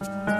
si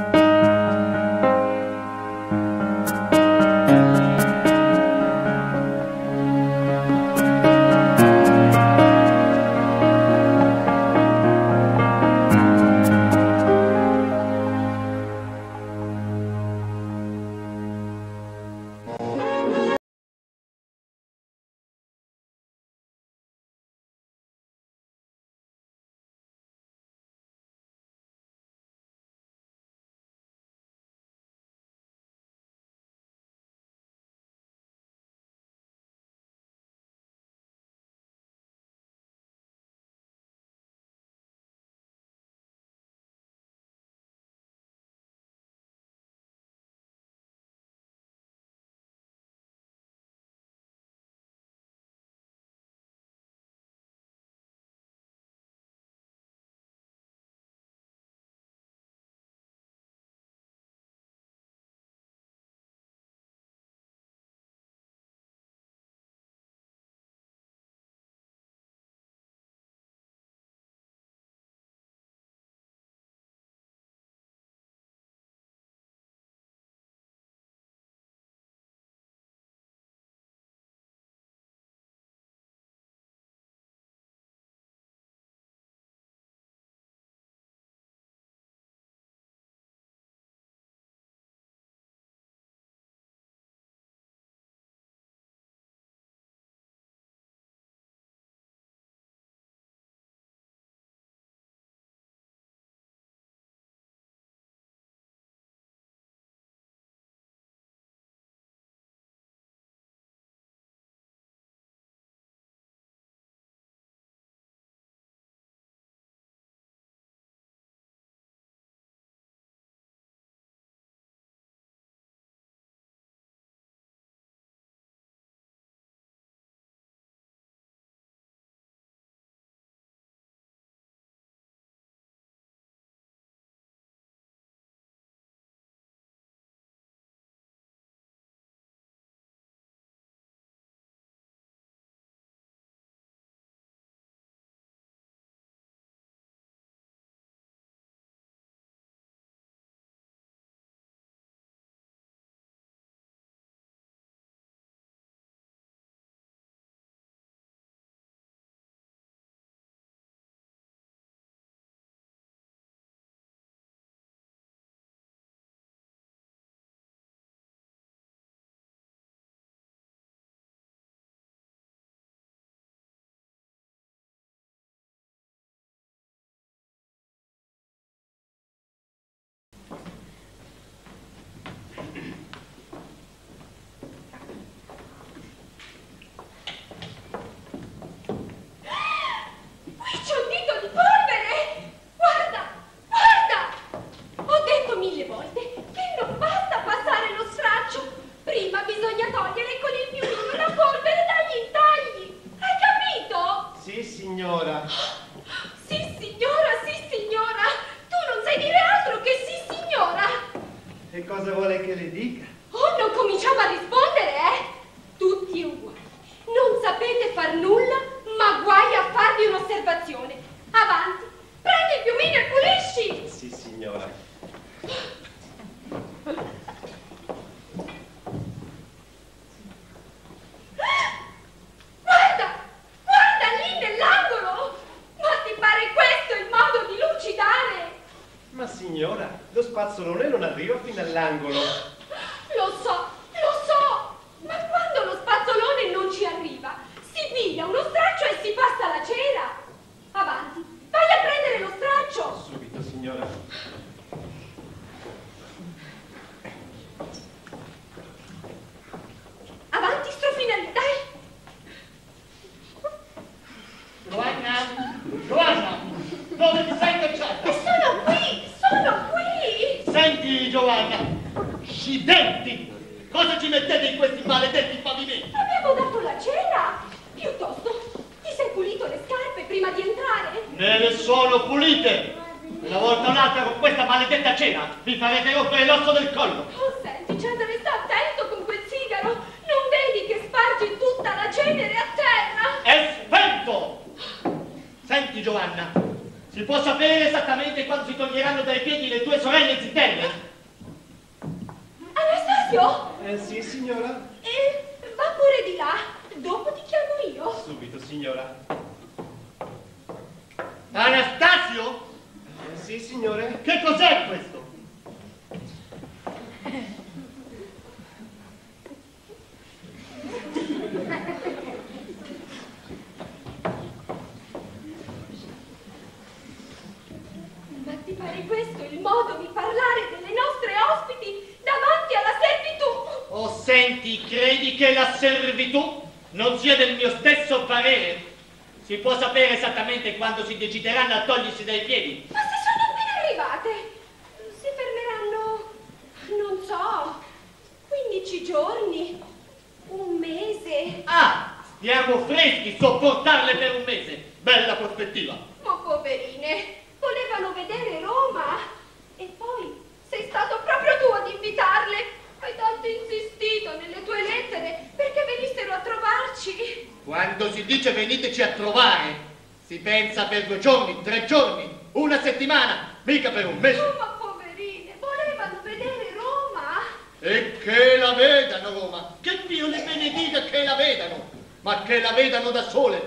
parere? Si può sapere esattamente quando si decideranno a togliersi dai piedi? Ma se sono appena arrivate, si fermeranno, non so, 15 giorni, un mese. Ah, stiamo freschi, sopportarle per un mese. Bella prospettiva. Ma poverine, volevano vedere Roma. E poi sei stato proprio tu ad invitarle. Hai tanto insistito nelle tue lettere perché venissero a trovarci. Quando si dice veniteci a trovare, si pensa per due giorni, tre giorni, una settimana, mica per un mese. Oh, ma poverine, volevano vedere Roma. E che la vedano Roma, che Dio le benedica che la vedano, ma che la vedano da sole,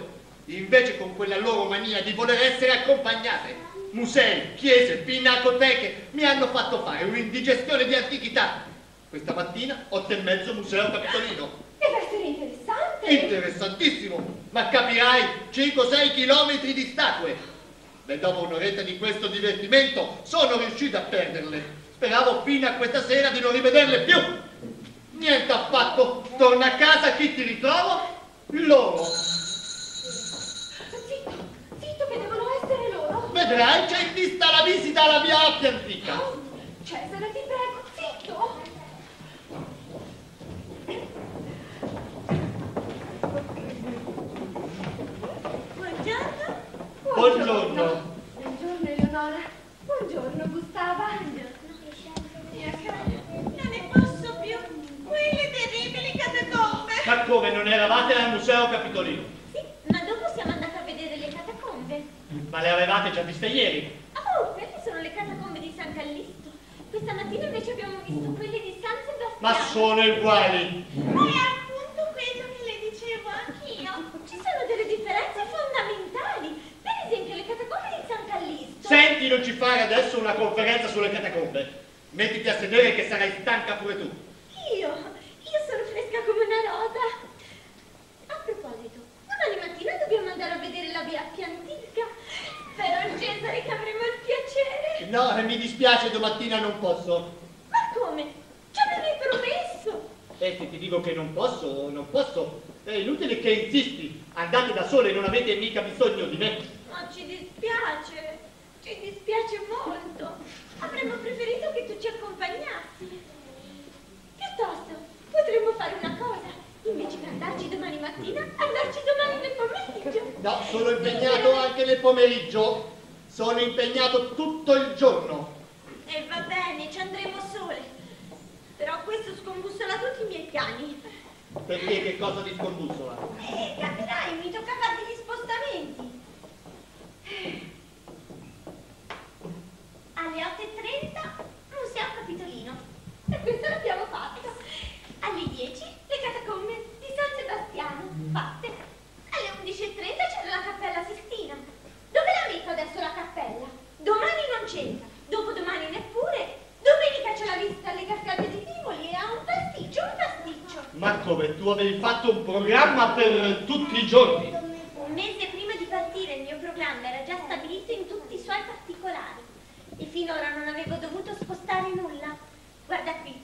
invece con quella loro mania di voler essere accompagnate. Musei, chiese, pinacoteche mi hanno fatto fare un'indigestione di antichità. Questa mattina otto e mezzo museo capitolino. Deve essere interessante. Interessantissimo, ma capirai 5-6 chilometri di statue. E dopo un'oretta di questo divertimento sono riuscito a perderle. Speravo fino a questa sera di non rivederle più. Niente affatto, torna a casa, chi ti ritrovo? Loro. Zitto, zitto che devono essere loro. Vedrai, c'è in vista la visita alla mia Appia antica. Oh, Cesare, ti prego, zitto. Buongiorno. Buongiorno. Buongiorno, Eleonora. Buongiorno, Gustava. Mia cara, non ne posso più. Quelle terribili catacombe. Ma come, non eravate al museo capitolino? Sì, ma dopo siamo andati a vedere le catacombe. Ma le avevate già viste ieri? Oh, quelle sono le catacombe di San Callisto. Questa mattina invece abbiamo visto quelle di San Sebastiano. Ma sono uguali. È appunto quello che le dicevo anch'io. Ci sono delle differenze fondamentali. Esempio le catacombe di San Callisto. Senti, non ci fare adesso una conferenza sulle catacombe. Mettiti a sedere che sarai stanca pure tu. Io, io sono fresca come una rosa. A proposito, domani mattina dobbiamo andare a vedere la via più antica. Però Cesare che avremo il piacere. No, eh, mi dispiace, domattina non posso. Ma come? Ci avevi promesso. E se ti dico che non posso, non posso. È inutile che insisti. Andate da sole, non avete mica bisogno di me. Ma ci dispiace. Ci dispiace molto. Avremmo preferito che tu ci accompagnassi. Piuttosto, potremmo fare una cosa. Invece che andarci domani mattina, andarci domani nel pomeriggio. No, sono impegnato anche nel pomeriggio. Sono impegnato tutto il giorno. E va bene, ci andremo sole. Però questo scombussola tutti i miei piani. Perché che cosa ti scombussola? Eh, capirai, mi tocca fare degli spostamenti. Alle 8.30 Museo Capitolino. E questo l'abbiamo fatto. Alle 10 le catacombe di San Sebastiano, fatte. Alle 11.30 c'era la Cappella Sistina. Dove la metto adesso la cappella? Domani non c'entra, dopodomani neppure. Domenica c'è la visita alle cascate di Tivoli e ha un pasticcio, un pasticcio. Ma come? Tu avevi fatto un programma per tutti i giorni? Un mese prima di partire il mio programma era già stabilito in tutti i suoi particolari e finora non avevo dovuto spostare nulla. Guarda qui,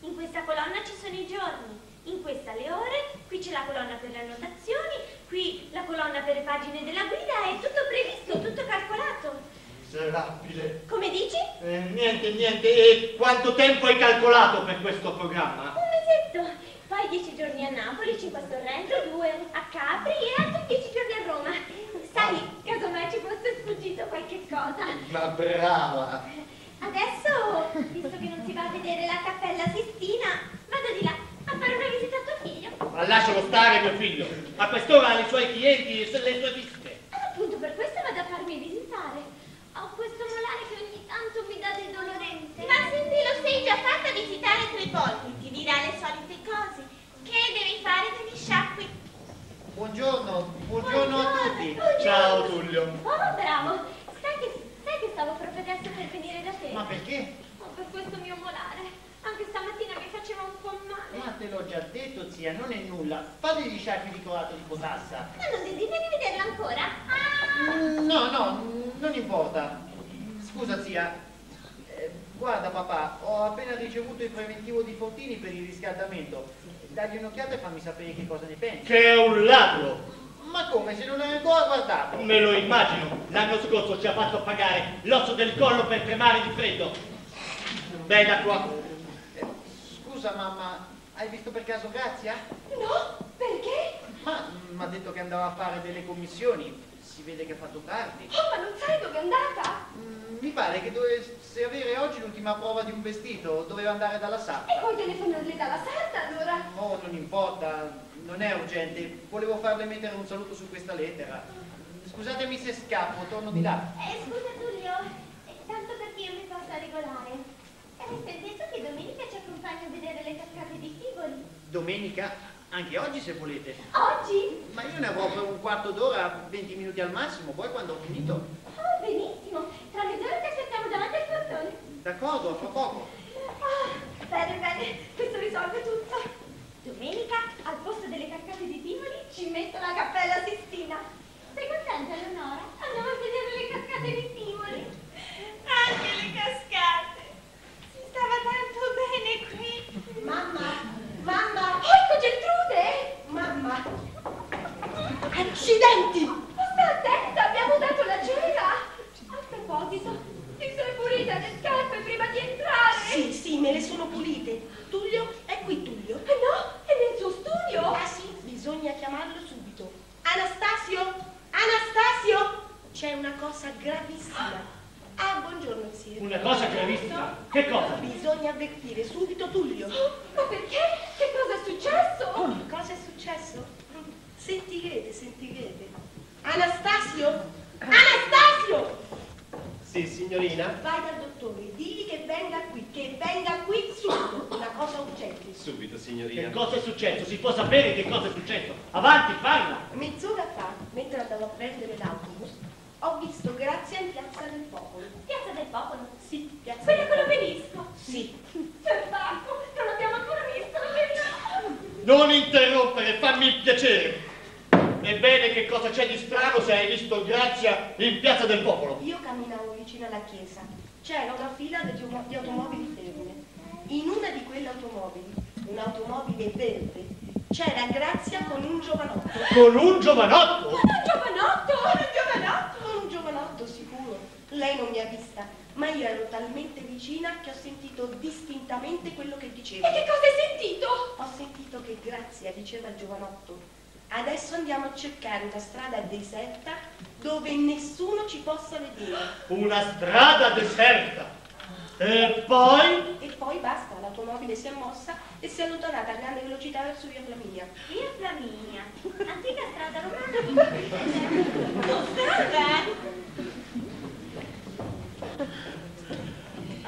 in questa colonna ci sono i giorni, in questa le ore, qui c'è la colonna per le annotazioni, qui la colonna per le pagine della guida, è tutto previsto, tutto calcolato. Miserabile. Come dici? Eh, niente, niente. E quanto tempo hai calcolato per questo programma? Un mesetto, poi dieci giorni a Napoli, cinque a Sorrento, due a Capri e altri dieci giorni a Roma. Sai, casomai ci fosse sfuggito qualche cosa. Ma brava. Adesso, visto che non si va a vedere la cappella Sistina, vado di là a fare una visita a tuo figlio. Ma lascialo stare, mio figlio. A quest'ora ha i suoi clienti e le sue visite. Appunto per questo vado a farmi visitare. Ma se te lo sei già fatta visitare coi polpi, ti dirà le solite cose. Che devi fare degli sciacqui? Buongiorno, buongiorno, buongiorno a tutti. Buongiorno. Ciao Tullio. Oh, bravo. Sai che, sai che stavo proprio adesso per venire da te? Ma perché? Oh, per questo mio molare. Anche stamattina mi faceva un po' male. Ma te l'ho già detto, zia, non è nulla. Fate gli sciacchi di colato di potassa. Ma non devi vederlo ancora? Ah! Mm, no, no, non importa. Scusa, zia, Guarda, papà, ho appena ricevuto il preventivo di Fortini per il riscaldamento. Dagli un'occhiata e fammi sapere che cosa ne pensi. Che è un ladro. Ma come, se non hai ancora guardato? Me lo immagino. L'anno scorso ci ha fatto pagare l'osso del collo per tremare di freddo. Beh, da qua. Eh, Scusa, mamma, hai visto per caso Grazia? No? Perché? Ma mi ha detto che andava a fare delle commissioni. Si vede che ha fatto tardi. Oh, ma non sai dove è andata? Mm, Mi pare che dovesse avere oggi l'ultima prova di un vestito, doveva andare dalla E sarta. puoi telefonarle dalla sarta allora? No, non importa, non è urgente. Volevo farle mettere un saluto su questa lettera. Scusatemi se scappo, torno di là. Eh, scusa Tullio, eh, tanto perché io mi possa regolare. Avete detto che domenica ci accompagna a vedere le cascate di Tivoli? Domenica, anche oggi se volete. Oggi? Ma io ne avrò per un quarto d'ora, 20 minuti al massimo, poi quando ho finito. Oh, benissimo. Tra mezz'ora ti aspettiamo davanti al portone. D'accordo, fra poco. Ah, bene, bene, questo risolve tutto. Domenica, al posto delle cascate di Tivoli, ci metto la cappella Sistina. Sei contenta, Eleonora? Andiamo a vedere le cascate di Tivoli. Anche le cascate. Si stava tanto bene qui. Mamma, mamma! Oh, ecco Geltrude! Mamma! Accidenti! Sta attenta, abbiamo dato la cena! A proposito, ti sei pulita le scarpe prima di entrare? Sì, sì, me le sono pulite. Tullio, è qui Tullio. Eh no, è nel suo studio! Ah sì, bisogna chiamarlo subito. Anastasio! Anastasio! C'è una cosa gravissima. Ah, buongiorno, zia. Una cosa gravissima. Che cosa? Bisogna avvertire subito Tullio. Oh, ma perché? Che cosa è successo? Cosa è successo? Sentirete, sentirete. Anastasio! Anastasio! Sì, signorina? Vai dal dottore, digli che venga qui, che venga qui subito. Una cosa urgente. Subito, Che signorina. cosa è successo? Si può sapere che cosa è successo? Avanti, parla! Mezz'ora fa, mentre andavo a prendere l'autobus, ho visto Grazia in Piazza del Popolo. Piazza del Popolo. Sì, Piazza Quella del con Popolo. l'obelisco? Sì. Perbacco, non abbiamo ancora visto l'obelisco! Non interrompere, fammi il piacere! Ebbene, che cosa c'è di strano se hai visto Grazia in Piazza del Popolo? Io camminavo vicino alla chiesa. C'era una fila di, autom- di automobili ferme. In una di quelle automobili, un'automobile verde, c'era Grazia con un giovanotto. Con un giovanotto? Un giovanotto! Un giovanotto! Con un giovanotto sicuro. Lei non mi ha vista, ma io ero talmente vicina che ho sentito distintamente quello che diceva. E che cosa hai sentito? Ho sentito che Grazia diceva al giovanotto, adesso andiamo a cercare una strada deserta dove nessuno ci possa vedere. Una strada deserta. E poi? E poi basta, l'automobile si è mossa e si è allontanata a grande velocità verso via Flaminia. Via Flaminia. Antica strada romana. Strada?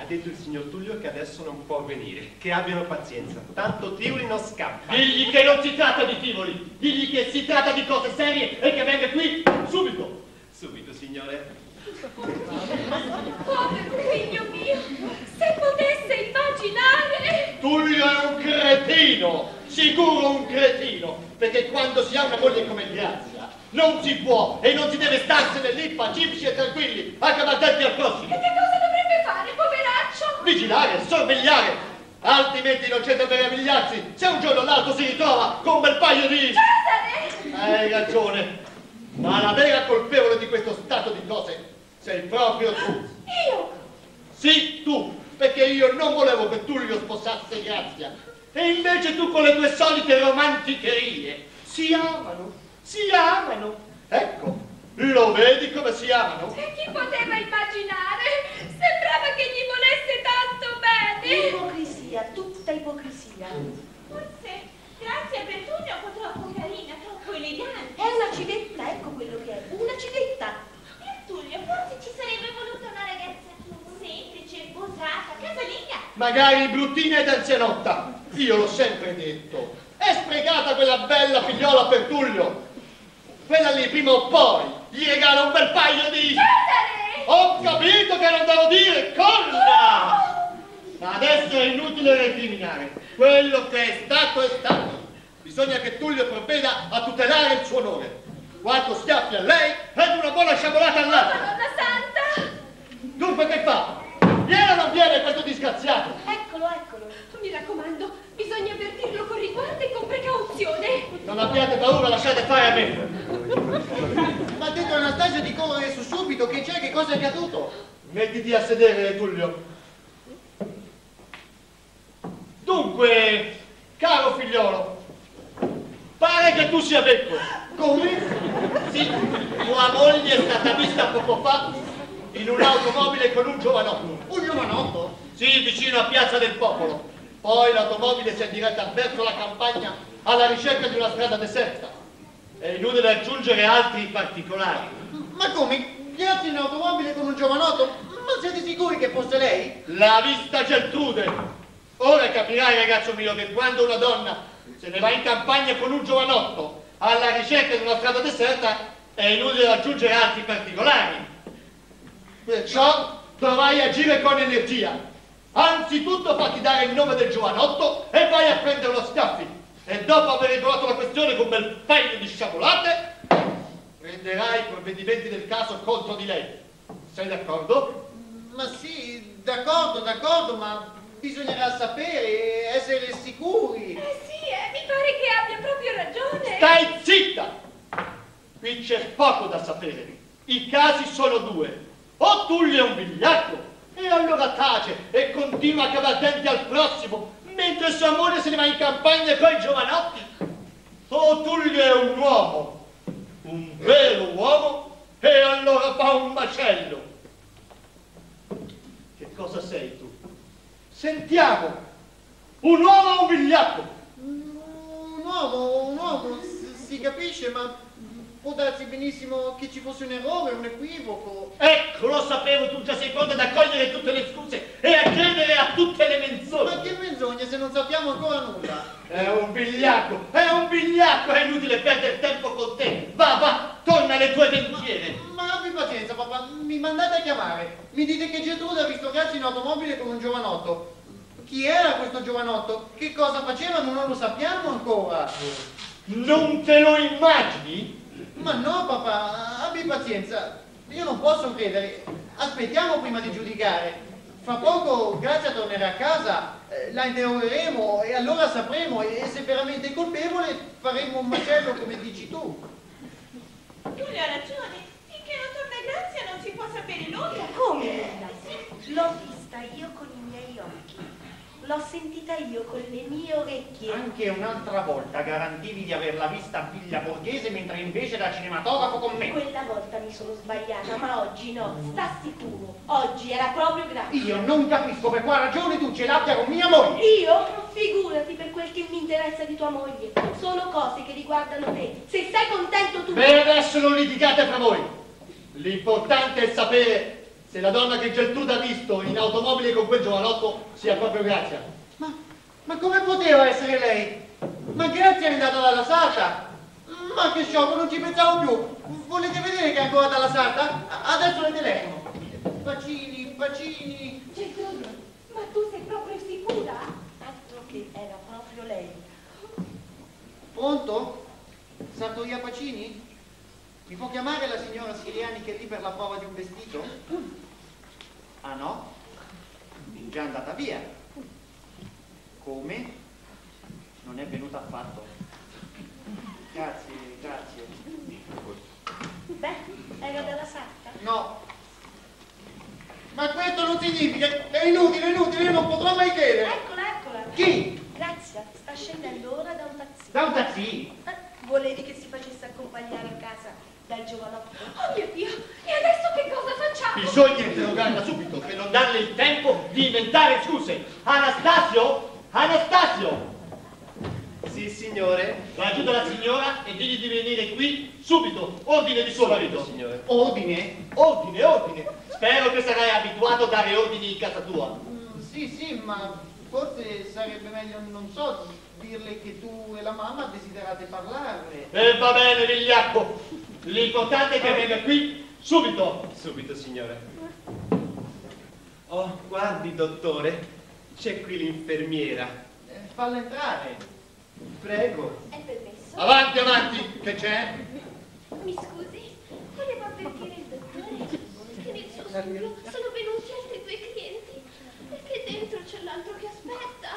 Ha detto il signor Tullio che adesso non può venire. Che abbiano pazienza. Tanto Tivoli non scappa. Digli che non si tratta di Tivoli. Digli che si tratta di cose serie e che venga qui subito. Subito, signore. Povero figlio mio! Se potesse immaginare! Tullio è un cretino, sicuro un cretino, perché quando si ha una moglie come Grazia non si può e non si deve starsene lì pacifici e tranquilli, anche attenti al E prossimo. che cosa dovrebbe fare, poveraccio? Vigilare, sorvegliare, altrimenti non c'è da meravigliarsi se un giorno o l'altro si ritrova con un bel paio di... Cesare! Hai ragione, ma la vera colpevole di questo stato di cose sei proprio tu. Io! Sì, tu, perché io non volevo che Tullio sposasse Grazia. E invece tu con le tue solite romanticherie si amano, si amano. Ecco, lo vedi come si amano? E chi poteva immaginare? Sembrava che gli volesse tanto bene! Ipocrisia, tutta ipocrisia. Forse grazie a po' troppo carina, troppo elegante. È una civetta, ecco quello che è, una civetta. Petunio, forse ci sarebbe voluta una ragazza semplice, posata, casalinga. Magari bruttina ed anzianotta. Io l'ho sempre detto. È sprecata quella bella figliola per Tullio. quella lì prima o poi gli regala un bel paio di... Cesare! Ho capito che non devo dire, corna! Ma adesso è inutile recriminare. Quello che è stato è stato. Bisogna che Tullio provveda a tutelare il suo onore. Quattro schiaffi a lei ed una buona sciabolata all'altro. Madonna Santa! Dunque che fa? Viene o non viene questo disgraziato? Eccolo, eccolo. Mi raccomando, bisogna avvertirlo e con precauzione. Non abbiate paura, lasciate fare a me. Ma ha detto Anastasia di correre su subito, che c'è, che cosa è accaduto? Mettiti a sedere, Tullio. Dunque, caro figliolo, pare che tu sia vecchio. Come? Sì, tua moglie è stata vista poco fa in un'automobile con un giovanotto. Un giovanotto? Sì, vicino a Piazza del Popolo. Poi l'automobile si è diretta verso la campagna alla ricerca di una strada deserta. È inutile aggiungere altri particolari. Ma come? Grazie in automobile con un giovanotto? Ma siete sicuri che fosse lei? La vista Geltrude. Ora capirai, ragazzo mio, che quando una donna se ne va in campagna con un giovanotto alla ricerca di una strada deserta è inutile aggiungere altri particolari. Perciò dovrai agire con energia. Anzitutto fatti dare il nome del giovanotto e vai a prendere lo schiaffi. E dopo aver regolato la questione con un bel paio di sciabolate, prenderai i provvedimenti del caso contro di lei. Sei d'accordo? Ma sì, d'accordo, d'accordo, ma bisognerà sapere, essere sicuri. Eh sì, eh, mi pare che abbia proprio ragione. Stai zitta! Qui c'è poco da sapere. I casi sono due. O Tullio è un vigliacco, e allora tace e continua a cavar denti al prossimo, mentre sua moglie se ne va in campagna coi giovanotti. O Tullio è un uomo, un vero uomo, e allora fa un macello. Che cosa sei tu? Sentiamo, un uomo o un uomo, un uomo, si capisce, ma può darsi benissimo che ci fosse un errore, un equivoco. Ecco, lo sapevo, tu già sei pronta ad accogliere tutte le scuse e a credere a tutte le Ma menzogne. che menzogna se non sappiamo ancora nulla? È un vigliacco, è un vigliacco, è inutile perdere tempo con te. Va, va, torna alle tue dentiere. Ma abbi pazienza, papà, mi mandate a chiamare. Mi dite che Gertrude ha visto Grazia in automobile con un giovanotto. Chi era questo giovanotto? Che cosa facevano? Non lo sappiamo ancora. Non te lo immagini? Ma no, papà, abbi pazienza. Io non posso credere. Aspettiamo prima di giudicare. Fra poco Grazia tornerà a casa, eh, la interrogheremo e allora sapremo e se veramente è colpevole faremo un macello come dici tu. Giulia ha ragione. Finché non torna Grazia non si può sapere nulla. Come nulla? L'ho vista io con i miei occhi. L'ho sentita io con le mie orecchie. Anche un'altra volta garantivi di averla vista a Villa Borghese mentre invece da cinematografo con me. Quella volta mi sono sbagliata, ma oggi no. Sta sicuro. Oggi era proprio Grazia. Io non capisco per quale ragione tu ce l'abbia con mia moglie. Io? Figurati per quel che mi interessa di tua moglie. Sono cose che riguardano te. Se sei contento tu. Beh, adesso non litigate fra voi. L'importante è sapere se la donna che Geltrude ha visto in automobile con quel giovanotto sia proprio Grazia. Ma, ma come poteva essere lei? Ma Grazia è andata dalla sarta. Ma che sciocco, non ci pensavo più. Volete vedere che è ancora dalla sarta? Adesso le telefono. Bacini, bacini. Gertrude, ma tu sei proprio sicura? Altro che era proprio lei. Pronto? Sartoria Pacini? Mi può chiamare la signora Siriani che è lì per la prova di un vestito? Ah no? È già andata via. Come? Non è venuta affatto. Grazie, grazie. Beh, era dalla sarta. No. Ma questo non significa, è inutile, è inutile, io non potrò mai credere. Eccola, eccola. Chi? Grazia, sta scendendo ora da un taxi. Da un taxi? Eh, volevi che si facesse accompagnare a casa dal giovanotto? Oh mio Dio, e adesso che cosa facciamo? Bisogna interrogarla subito per non darle il tempo di inventare scuse. Anastasio? Anastasio! Sì, signore. Raggiunta la signora e digli di venire qui subito. Ordine di suo marito. signore. Ordine? Ordine, ordine. Spero che sarai abituato a dare ordini in casa tua. Mm, sì, sì, ma forse sarebbe meglio, non so, dirle che tu e la mamma desiderate parlarle. E va bene, vigliacco. L'importante è che venga qui subito. Subito, signore. Oh, guardi, dottore, c'è qui l'infermiera. Eh, falla entrare. Prego. È permesso? Avanti, avanti, che c'è? Mi scusi, volevo avvertire il dottore che nel suo studio sono venuti altri due clienti perché dentro c'è l'altro che aspetta.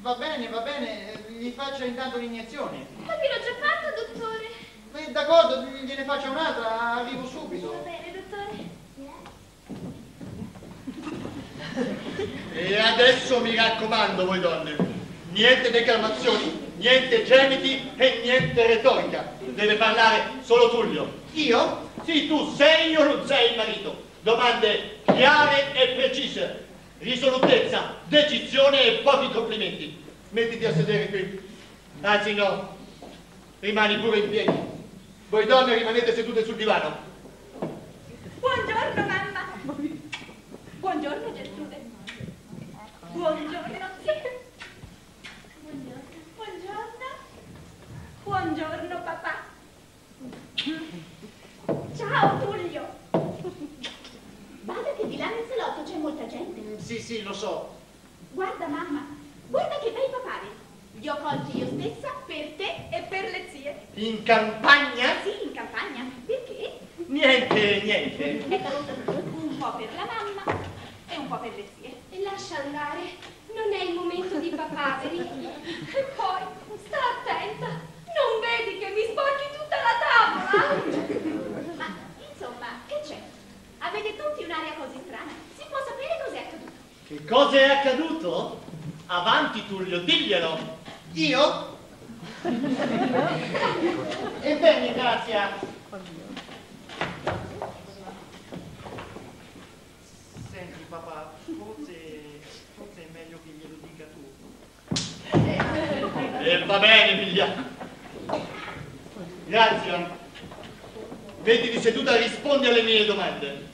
Va bene, va bene, eh, gli faccia intanto l'iniezione. Ma gliel'ho già fatto, dottore. Eh, D'accordo, gliene faccia un'altra, arrivo Va subito. bene, dottore. E adesso mi raccomando, voi donne, niente declamazioni, niente gemiti e niente retorica. Deve parlare solo Tullio. Io? Sì, tu sei o non sei il marito. Domande chiare e precise. Risolutezza, decisione e pochi complimenti. Mettiti a sedere qui. Anzi no, rimani pure in piedi. Voi donne rimanete sedute sul divano. Buongiorno, mamma. Buongiorno, Gertrude. Buongiorno, sì. Buongiorno. Buongiorno, papà. Ciao, Tullio. Guarda che di là nel salotto c'è molta gente. Sì, sì, lo so. Guarda, mamma, guarda che bei papari. Li ho colti io stessa per te E per le zie. In campagna? Sì, in campagna. Perché? Niente, niente. Ecco, un po' per la mamma e un po' per le zie. E lascia andare. Non è il momento di papaveri. E poi, sta attenta. Non vedi che mi sporchi tutta la tavola? Ma, insomma, che c'è? Avete tutti un'aria così strana? Si può sapere cos'è accaduto? Che cosa è accaduto? Avanti Tullio, diglielo. Io? Ebbene, Grazia. Senti, papà, forse, forse è meglio che glielo dica tu. E va bene, figlia. Grazie. Mettiti seduta e rispondi alle mie domande.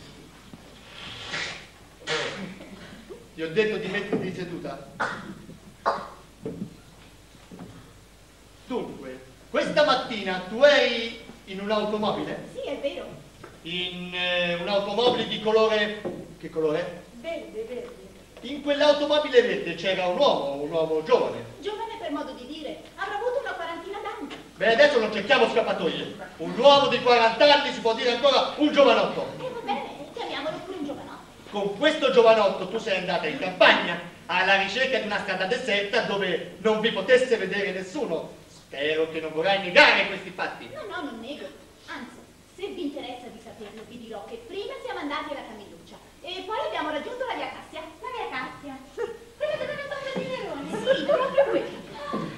Ti ho detto di metterti seduta. Dunque, questa mattina tu eri in un'automobile? Sì, è vero. In eh, un'automobile di colore... Che colore? Verde, verde. In quell'automobile verde c'era un uomo, un uomo giovane. Giovane per modo di dire, avrà avuto una quarantina d'anni. Beh, adesso non cerchiamo scappatoie. Un uomo di 40 anni si può dire ancora un giovanotto. E va bene, chiamiamolo pure un giovanotto. Con questo giovanotto tu sei andata in campagna alla ricerca di una strada deserta dove non vi potesse vedere nessuno. Spero che non vorrai negare questi fatti. No, no, non nego. Anzi, se vi interessa di saperlo, vi dirò che prima siamo andati alla Camilluccia e poi abbiamo raggiunto la via Cassia. La via Cassia? Quella dove non tocca di Nerone? Sì, proprio quella.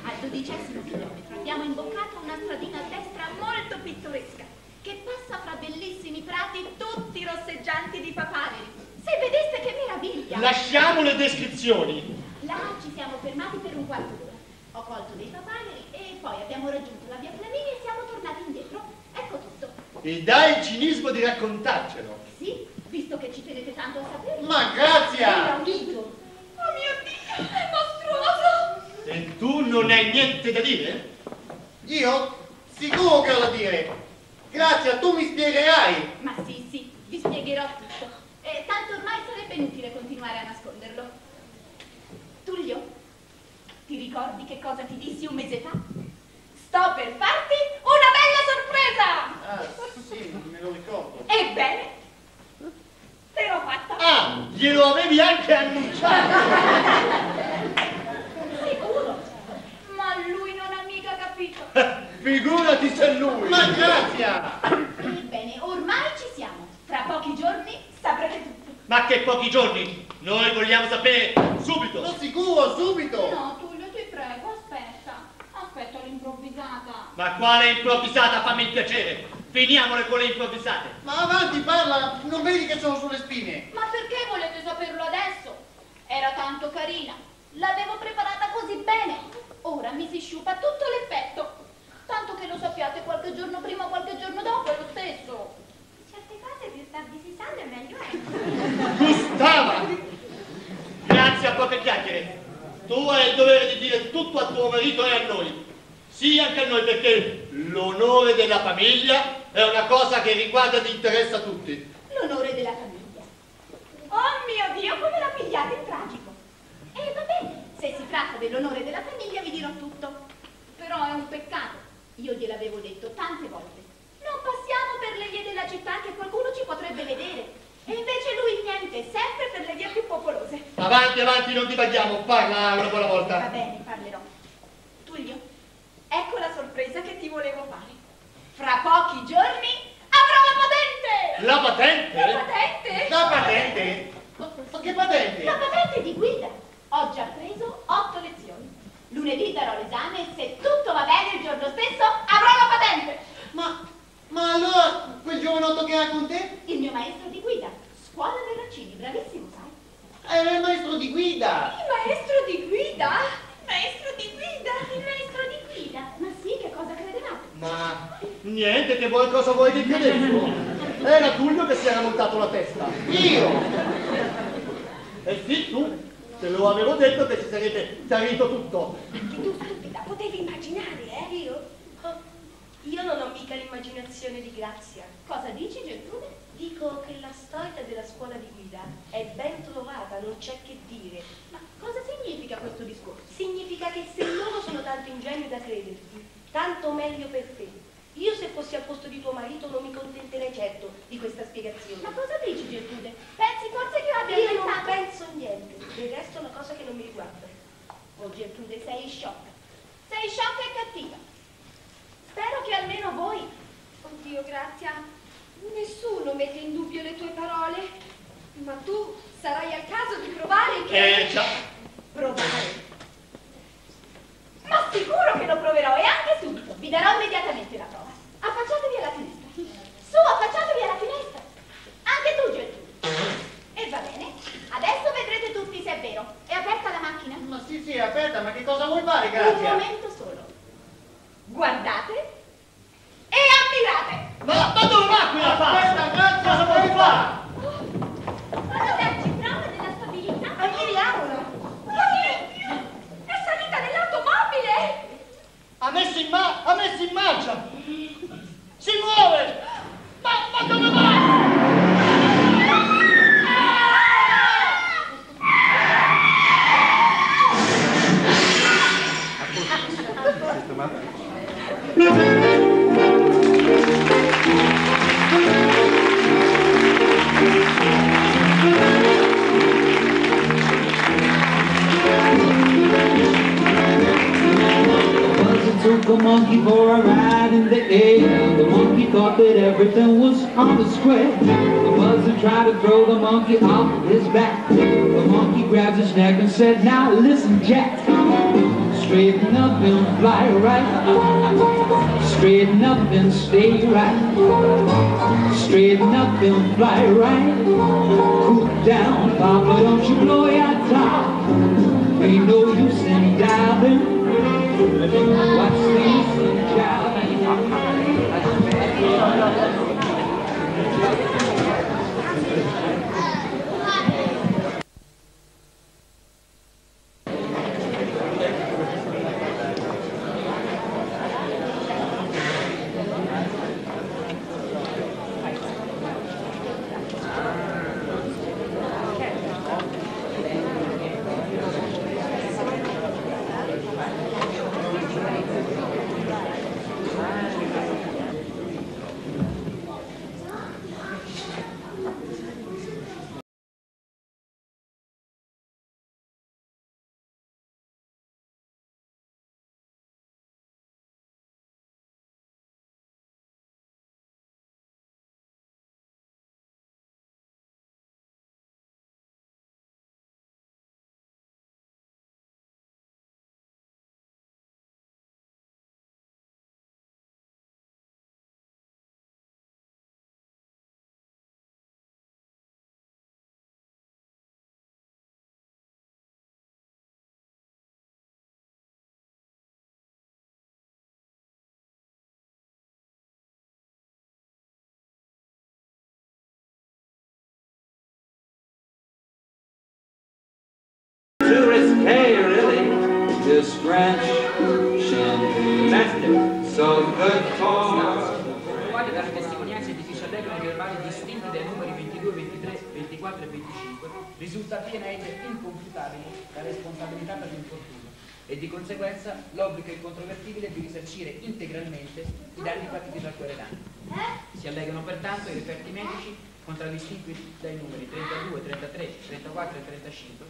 Al dodicesimo chilometro abbiamo imboccato una stradina a destra molto pittoresca che passa fra bellissimi prati tutti rosseggianti di papaveri. Se vedeste che meraviglia! Lasciamo le descrizioni. Là ci siamo fermati per un quarto d'ora. Ho colto dei papaveri poi abbiamo raggiunto la via Flaminia e siamo tornati indietro. Ecco tutto. E dai il cinismo di raccontarcelo. Sì, visto che ci tenete tanto a saperlo. Ma Grazia! udito. Oh mio Dio, è mostruoso! E tu non hai niente da dire? Io? Sicuro che ho da dire. Grazia, tu mi spiegherai. Ma sì, sì, vi spiegherò tutto. E tanto ormai sarebbe inutile continuare a nasconderlo. Tullio, ti ricordi che cosa ti dissi un mese fa? Sto per farti una bella sorpresa! Ah, sì, me lo ricordo. Ebbene, te l'ho fatta. Ah, glielo avevi anche annunciato. Sicuro. Ma lui non ha mica capito. Figurati se lui. Ma Grazia! Ebbene, ormai ci siamo. Tra pochi giorni saprete tutto. Ma che pochi giorni. Noi vogliamo sapere subito. Lo sicuro, subito! No, Tullio, ti prego. Aspetta l'improvvisata. Ma quale improvvisata, fammi il piacere. Finiamole con le improvvisate. Ma avanti, parla, non vedi che sono sulle spine? Ma perché volete saperlo adesso? Era tanto carina. L'avevo preparata così bene. Ora mi si sciupa tutto l'effetto. Tanto che lo sappiate qualche giorno prima o qualche giorno dopo è lo stesso. Certe cose più tardi si sanno e meglio è. Gustava! Grazie a poche chiacchiere. Tu hai il dovere di dire tutto a tuo marito e a noi. Sì, anche a noi, perché l'onore della famiglia è una cosa che riguarda e ti interessa a tutti. L'onore della famiglia. Oh mio Dio, come la pigliate in tragico. E va bene, se si tratta dell'onore della famiglia vi dirò tutto. Però è un peccato. Io gliel'avevo detto tante volte. Non passiamo per le vie della città che qualcuno ci potrebbe vedere. E invece lui niente, sempre per le vie più popolose. Avanti, avanti, non divaghiamo, parla una buona Va volta. bene, parlerò. Tullio, ecco la sorpresa che ti volevo fare. Fra pochi giorni avrò la patente! La patente? La patente? La patente? Ma, ma che patente? La patente di guida. Ho già preso otto lezioni. Lunedì darò l'esame e se tutto va bene il giorno stesso avrò la patente. Ma, ma allora quel giovanotto che era con te? Il mio maestro di guida, scuola Verracini, bravissimo, sai? Era il maestro di guida. Il maestro di guida? Maestro di guida? Il maestro di guida? Ma sì, che cosa credevate? Ma niente, che vuoi cosa vuoi che credevo? Era Tullio che si era montato la testa. Io? E sì, tu, te lo avevo detto che ci sarebbe chiarito tutto. Anche tu, stupida, potevi immaginare, eh? Io? Oh, io non ho mica l'immaginazione di Grazia. Cosa dici, Gertrude? Dico che la storia della scuola di guida è ben trovata, non c'è che dire. Ma cosa significa questo discorso? Significa che se loro sono tanto ingenui da crederti, tanto meglio per te. Io se fossi al posto di tuo marito non mi contenterei certo di questa spiegazione. Ma cosa dici, Gertrude? Pensi forse che io abbia Io non penso niente, del resto è una cosa che non mi riguarda. Oh, Gertrude, sei sciocca. Sei sciocca e cattiva. Spero che almeno voi... Oddio, Grazia, nessuno mette in dubbio le tue parole, ma tu sarai al caso di provare che... Eh già, Provare. Ma sicuro che lo proverò e anche subito. Vi darò immediatamente la prova. Affacciatevi alla finestra. Su, affacciatevi alla finestra. Anche tu, Gertrude. E va bene. Adesso vedrete tutti se è vero. È aperta la macchina? Ma sì, sì, è aperta, ma che cosa vuoi fare, Un Grazia? momento solo. Guardate e ammirate. ma, ma dove va quella Aspetta, pasta? Grazia, Cosa vuoi fare? Darci prova della stabilità. Ammiriamola! Oddio, è salita nell'automobile! Ha messo in, ma- ha messo in marcia! Si muove! Ma, ma dove va? Buzzer took a monkey for a ride in the air. The monkey thought that everything was on the square. The buzzer tried to throw the monkey off his back. The monkey grabbed his neck and said, Now listen, Jack. Straighten up and fly right. Straighten up and stay right. Straighten up and fly right. Cool down, Papa, don't you blow your top. Ain't no use in diving. Thank you. Risulta pienamente inconfutabile la responsabilità per l'infortunio e di conseguenza l'obbligo incontrovertibile di risarcire integralmente i danni patiti dal querelante. Si allegano pertanto i referti medici contraddistinti dai numeri 32, 33, 34 e 35,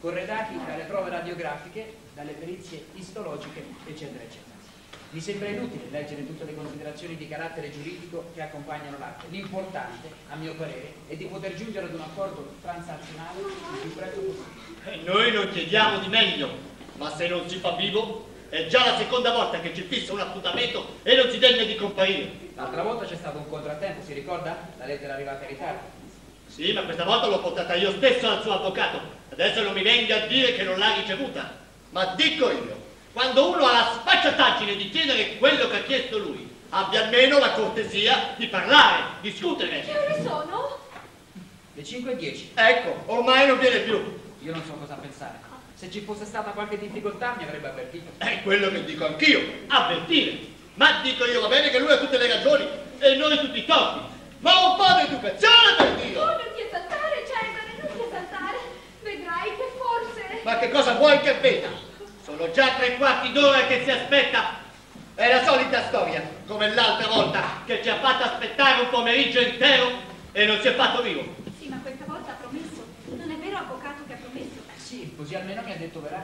corredati dalle prove radiografiche, dalle perizie istologiche, eccetera, eccetera. Mi sembra inutile leggere tutte le considerazioni di carattere giuridico che accompagnano l'atto. L'importante, a mio parere, è di poter giungere ad un accordo transazionale il più presto possibile. E noi non chiediamo di meglio, ma se non si fa vivo, è già la seconda volta che ci fissa un appuntamento e non si degna di comparire. L'altra volta c'è stato un contrattempo, si ricorda? La lettera arrivata in ritardo. Sì, ma questa volta l'ho portata io stesso al suo avvocato. Adesso non mi venga a dire che non l'ha ricevuta. Ma dico io, quando uno ha la sfacciataggine di chiedere quello che ha chiesto lui, abbia almeno la cortesia di parlare, discutere. Che ore sono? Le 5 e 10. Ecco, ormai non viene più. Io non so cosa pensare. Se ci fosse stata qualche difficoltà mi avrebbe avvertito. È quello che dico anch'io, avvertire. Ma dico io, va bene che lui ha tutte le ragioni e noi tutti i torti. Ma un po' di educazione per Oh, Dio! non ti esaltare, Cesare, non ti esaltare. Vedrai che forse... Ma che cosa vuoi che veda? Sono già tre quarti d'ora che si aspetta. È la solita storia, come l'altra volta, che ci ha fatto aspettare un pomeriggio intero e non si è fatto vivo. Sì, ma questa volta ha promesso. Non è vero, avvocato, che ha promesso? Eh sì, così almeno mi ha detto verrà.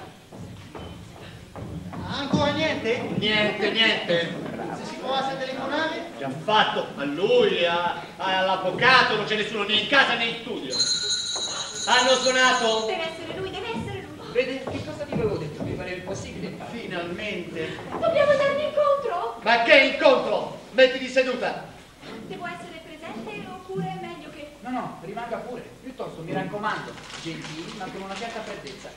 Ancora niente? Niente, niente. Se si provasse a telefonare? Già fatto, a lui, all'avvocato, non c'è nessuno né in casa né in studio. Hanno suonato. Deve essere lui, deve essere lui. Vede che cosa vi avevo detto? Impossibile infatti. Finalmente. Dobbiamo dargli incontro? Ma che incontro? Mettiti seduta. Devo essere presente oppure è meglio che... No, no, rimanga pure. Piuttosto mi raccomando, gentili, ma con una certa freddezza.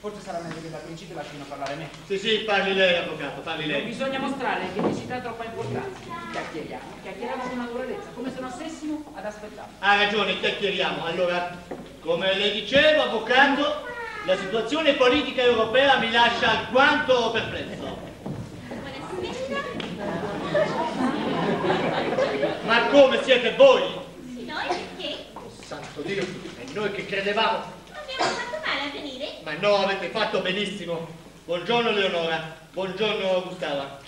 Forse sarà meglio che da principio lasciano parlare me. Sì, sì, parli lei, avvocato, parli Non lei. bisogna mostrare che vi si dà troppa importanza. Chiacchieriamo, chiacchieriamo con naturalezza, come se non stessimo ad aspettare. Ha ragione, chiacchieriamo. Allora, come le dicevo, avvocato, la situazione politica europea mi lascia alquanto perplesso. Buonasera. Ma come siete voi? Sì, noi perché? Santo Dio, e noi che credevamo. Abbiamo fatto male a venire? Ma no, avete fatto benissimo. Buongiorno Leonora, buongiorno Gustava.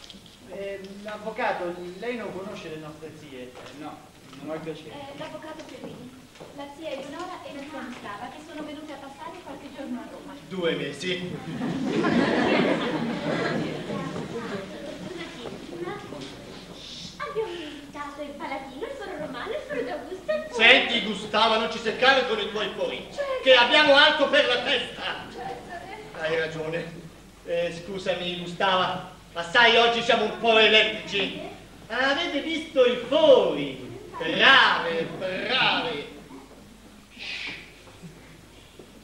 Eh, avvocato, lei non conosce le nostre zie? Eh, No, non ho il piacere. Eh, l'avvocato Ferrini, la zia Eleonora e la zia Gustava che sono venute a passare qualche giorno a Roma. Due mesi. Abbiamo visitato il Palatino, il Foro Romano, il Foro d'Augusta e poi... Senti Gustava, non ci seccare con i tuoi fuori, che abbiamo altro per la testa. Hai ragione. Eh, scusami Gustava, ma sai oggi siamo un po' elettrici. Avete visto i fori? Brave, brave.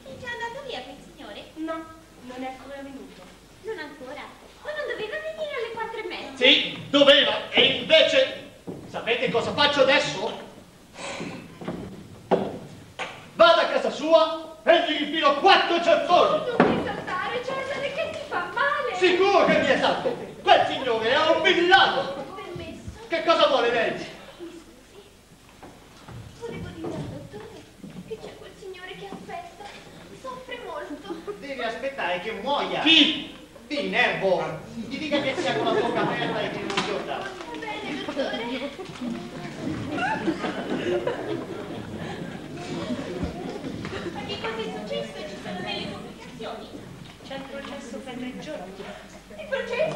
È già andato via quel signore? No, non è ancora venuto. Non ancora. Ma non doveva venire alle quattro e mezza? Sì, doveva, e invece, sapete cosa faccio adesso? Vado a casa sua e gli rifilo quattro ceffoni. Non ti esaltare, Cesare, che ti fa male. Sicuro che mi esalto. Quel signore è un villato. Permesso? Che cosa vuole lei? Mi scusi. Volevo dire al dottore che c'è quel signore che aspetta. Soffre molto. Devi aspettare che muoia. Chi? Di nervo. Gli dica che sia con la bocca aperta e che non. Va bene, dottore. Ma che cosa è successo? Ci sono delle complicazioni? C'è il processo per le giorni. Il processo?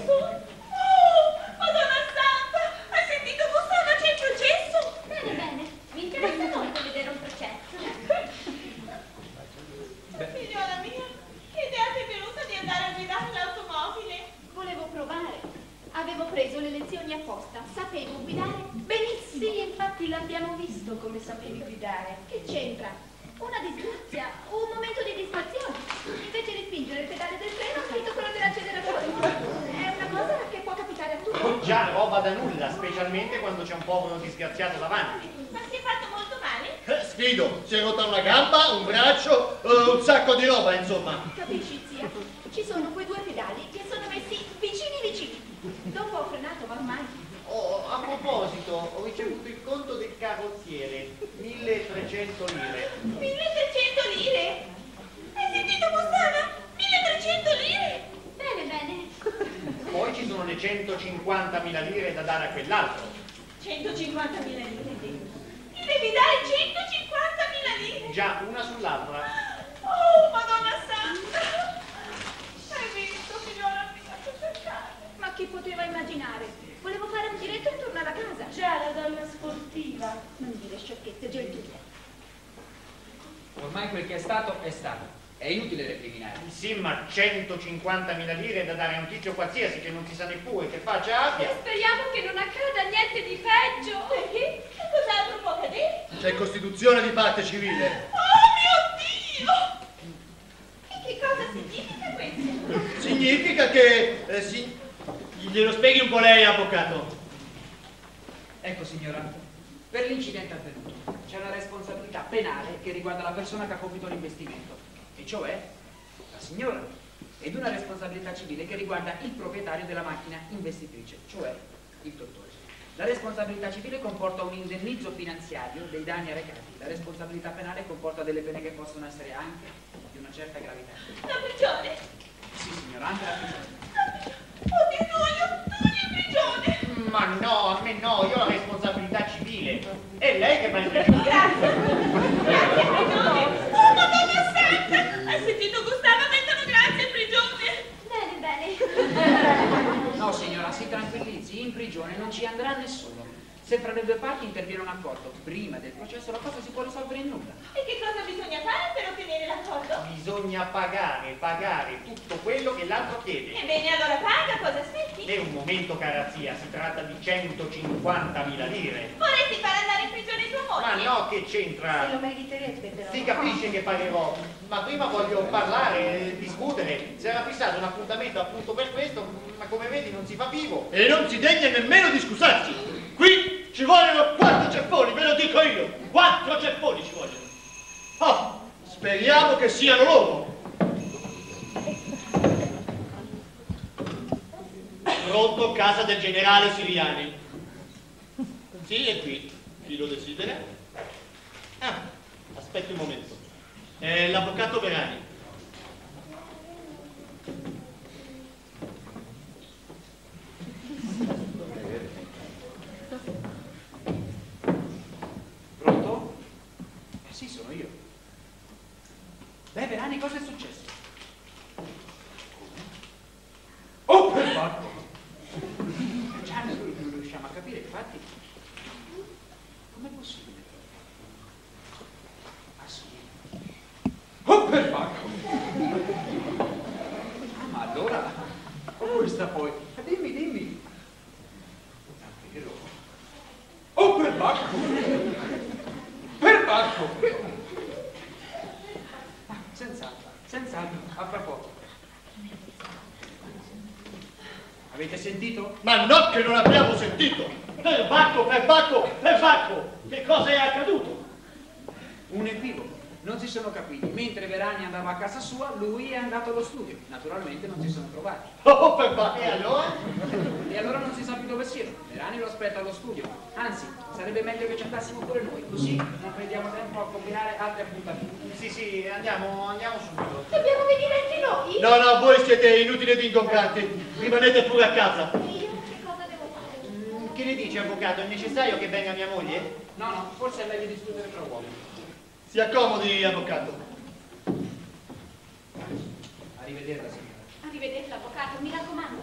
E cioè la signora, ed una responsabilità civile che riguarda il proprietario della macchina investitrice, cioè il dottore. La responsabilità civile comporta un indennizzo finanziario dei danni arrecati, la responsabilità penale comporta delle pene che possono essere anche di una certa gravità. La prigione? Sì signora, anche la prigione. Ti voglio, tu voglio in prigione! Ma no, a me no, io ho la responsabilità civile. È lei che in prigione. Grazie! Grazie, prigione! Oh, Madonna Santa! Hai sentito Gustavo? Mettono grazie in prigione! Bene, bene. No signora, si tranquillizzi, in prigione non ci andrà nessuno. Se fra le due parti interviene un accordo prima del processo, la cosa si può risolvere in nulla. E che cosa bisogna fare per ottenere l'accordo? Bisogna pagare, pagare tutto quello che l'altro chiede. Ebbene, allora paga, cosa aspetti? E un momento, cara zia, si tratta di 150.000 lire. Vorresti far andare in prigione tua moglie? Ma no, che Se lo c'entra? meriterebbe però. Si capisce che pagherò, ma prima voglio parlare, discutere. Si era fissato un appuntamento appunto per questo, ma come vedi non si fa vivo. E non si degna nemmeno di scusarsi. Qui ci vogliono quattro ceffoni, ve lo dico io. Quattro ceffoni ci vogliono. Oh, speriamo che siano loro. Pronto, casa del generale Siriani. Sì, è qui. Chi lo desidera? Ah, aspetti un momento. È l'avvocato Verani. Pronto? Eh sì, sono io. Beh, Verani, cosa è successo? Oh, per fatto! Già, noi non riusciamo a capire, infatti. Com'è possibile? Ah, sì. Oh, per fatto! Ah, ma allora... Oh, questa poi... Dimmi, dimmi. Davvero? Oh, per Bacco! Per Bacco! Ah, senz'altro, a fra poco. Avete sentito? Ma no che non abbiamo sentito! Per Bacco, per Bacco, per Bacco! Che cosa è accaduto? Un equivoco. Non si sono capiti. Mentre Verani andava a casa sua, lui è andato allo studio. Naturalmente non si sono trovati. Oh, per Bacco! E allora? E allora non si sa più dove siano. Verani lo aspetta allo studio. Anzi, sarebbe meglio che ci andassimo pure noi, così non perdiamo tempo a combinare altri appuntamenti. Sì, sì, andiamo, andiamo subito. Dobbiamo venire anche noi? No, no, voi siete inutili ed ingombranti. Rimanete pure a casa. Io che cosa devo fare? Mm, Che ne dici, avvocato? È necessario che venga mia moglie? No, no, forse è meglio discutere tra uomini. Si accomodi, avvocato. Arrivederla, signora. Arrivederla, avvocato, mi raccomando.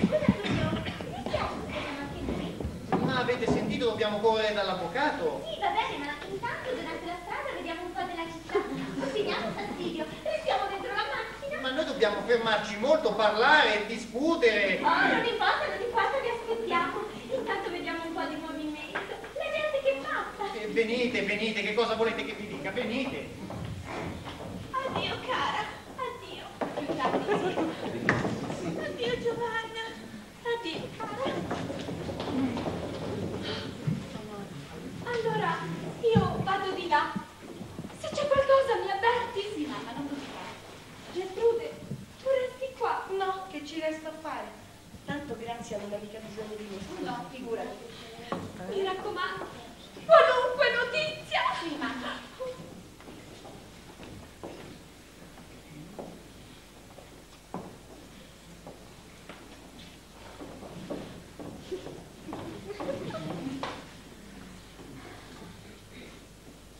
Scusa, Tullio, mi spiace che siamo anche noi. Ma avete sentito, dobbiamo correre dall'avvocato? Sì, va bene, ma intanto durante la strada vediamo un po' della città. Poi finiamo fastidio. Restiamo dentro la macchina. Ma noi dobbiamo fermarci molto, parlare, discutere. Oh, non importa, non importa, vi aspettiamo. Intanto vediamo un po' di movimento. La gente che passa. Eh, venite, venite, che cosa volete che vi dica? Venite. Addio, cara. Addio. Addio, Giovanna. Addio, cara. Allora, io vado di là. Se c'è qualcosa mi avverti? Sì, mamma, non preoccupare. Gertrude, tu resti qua. No, che ci resta a fare? Tanto Grazia non ha mica bisogno di me. No, qualunque notizia. Sì, mamma.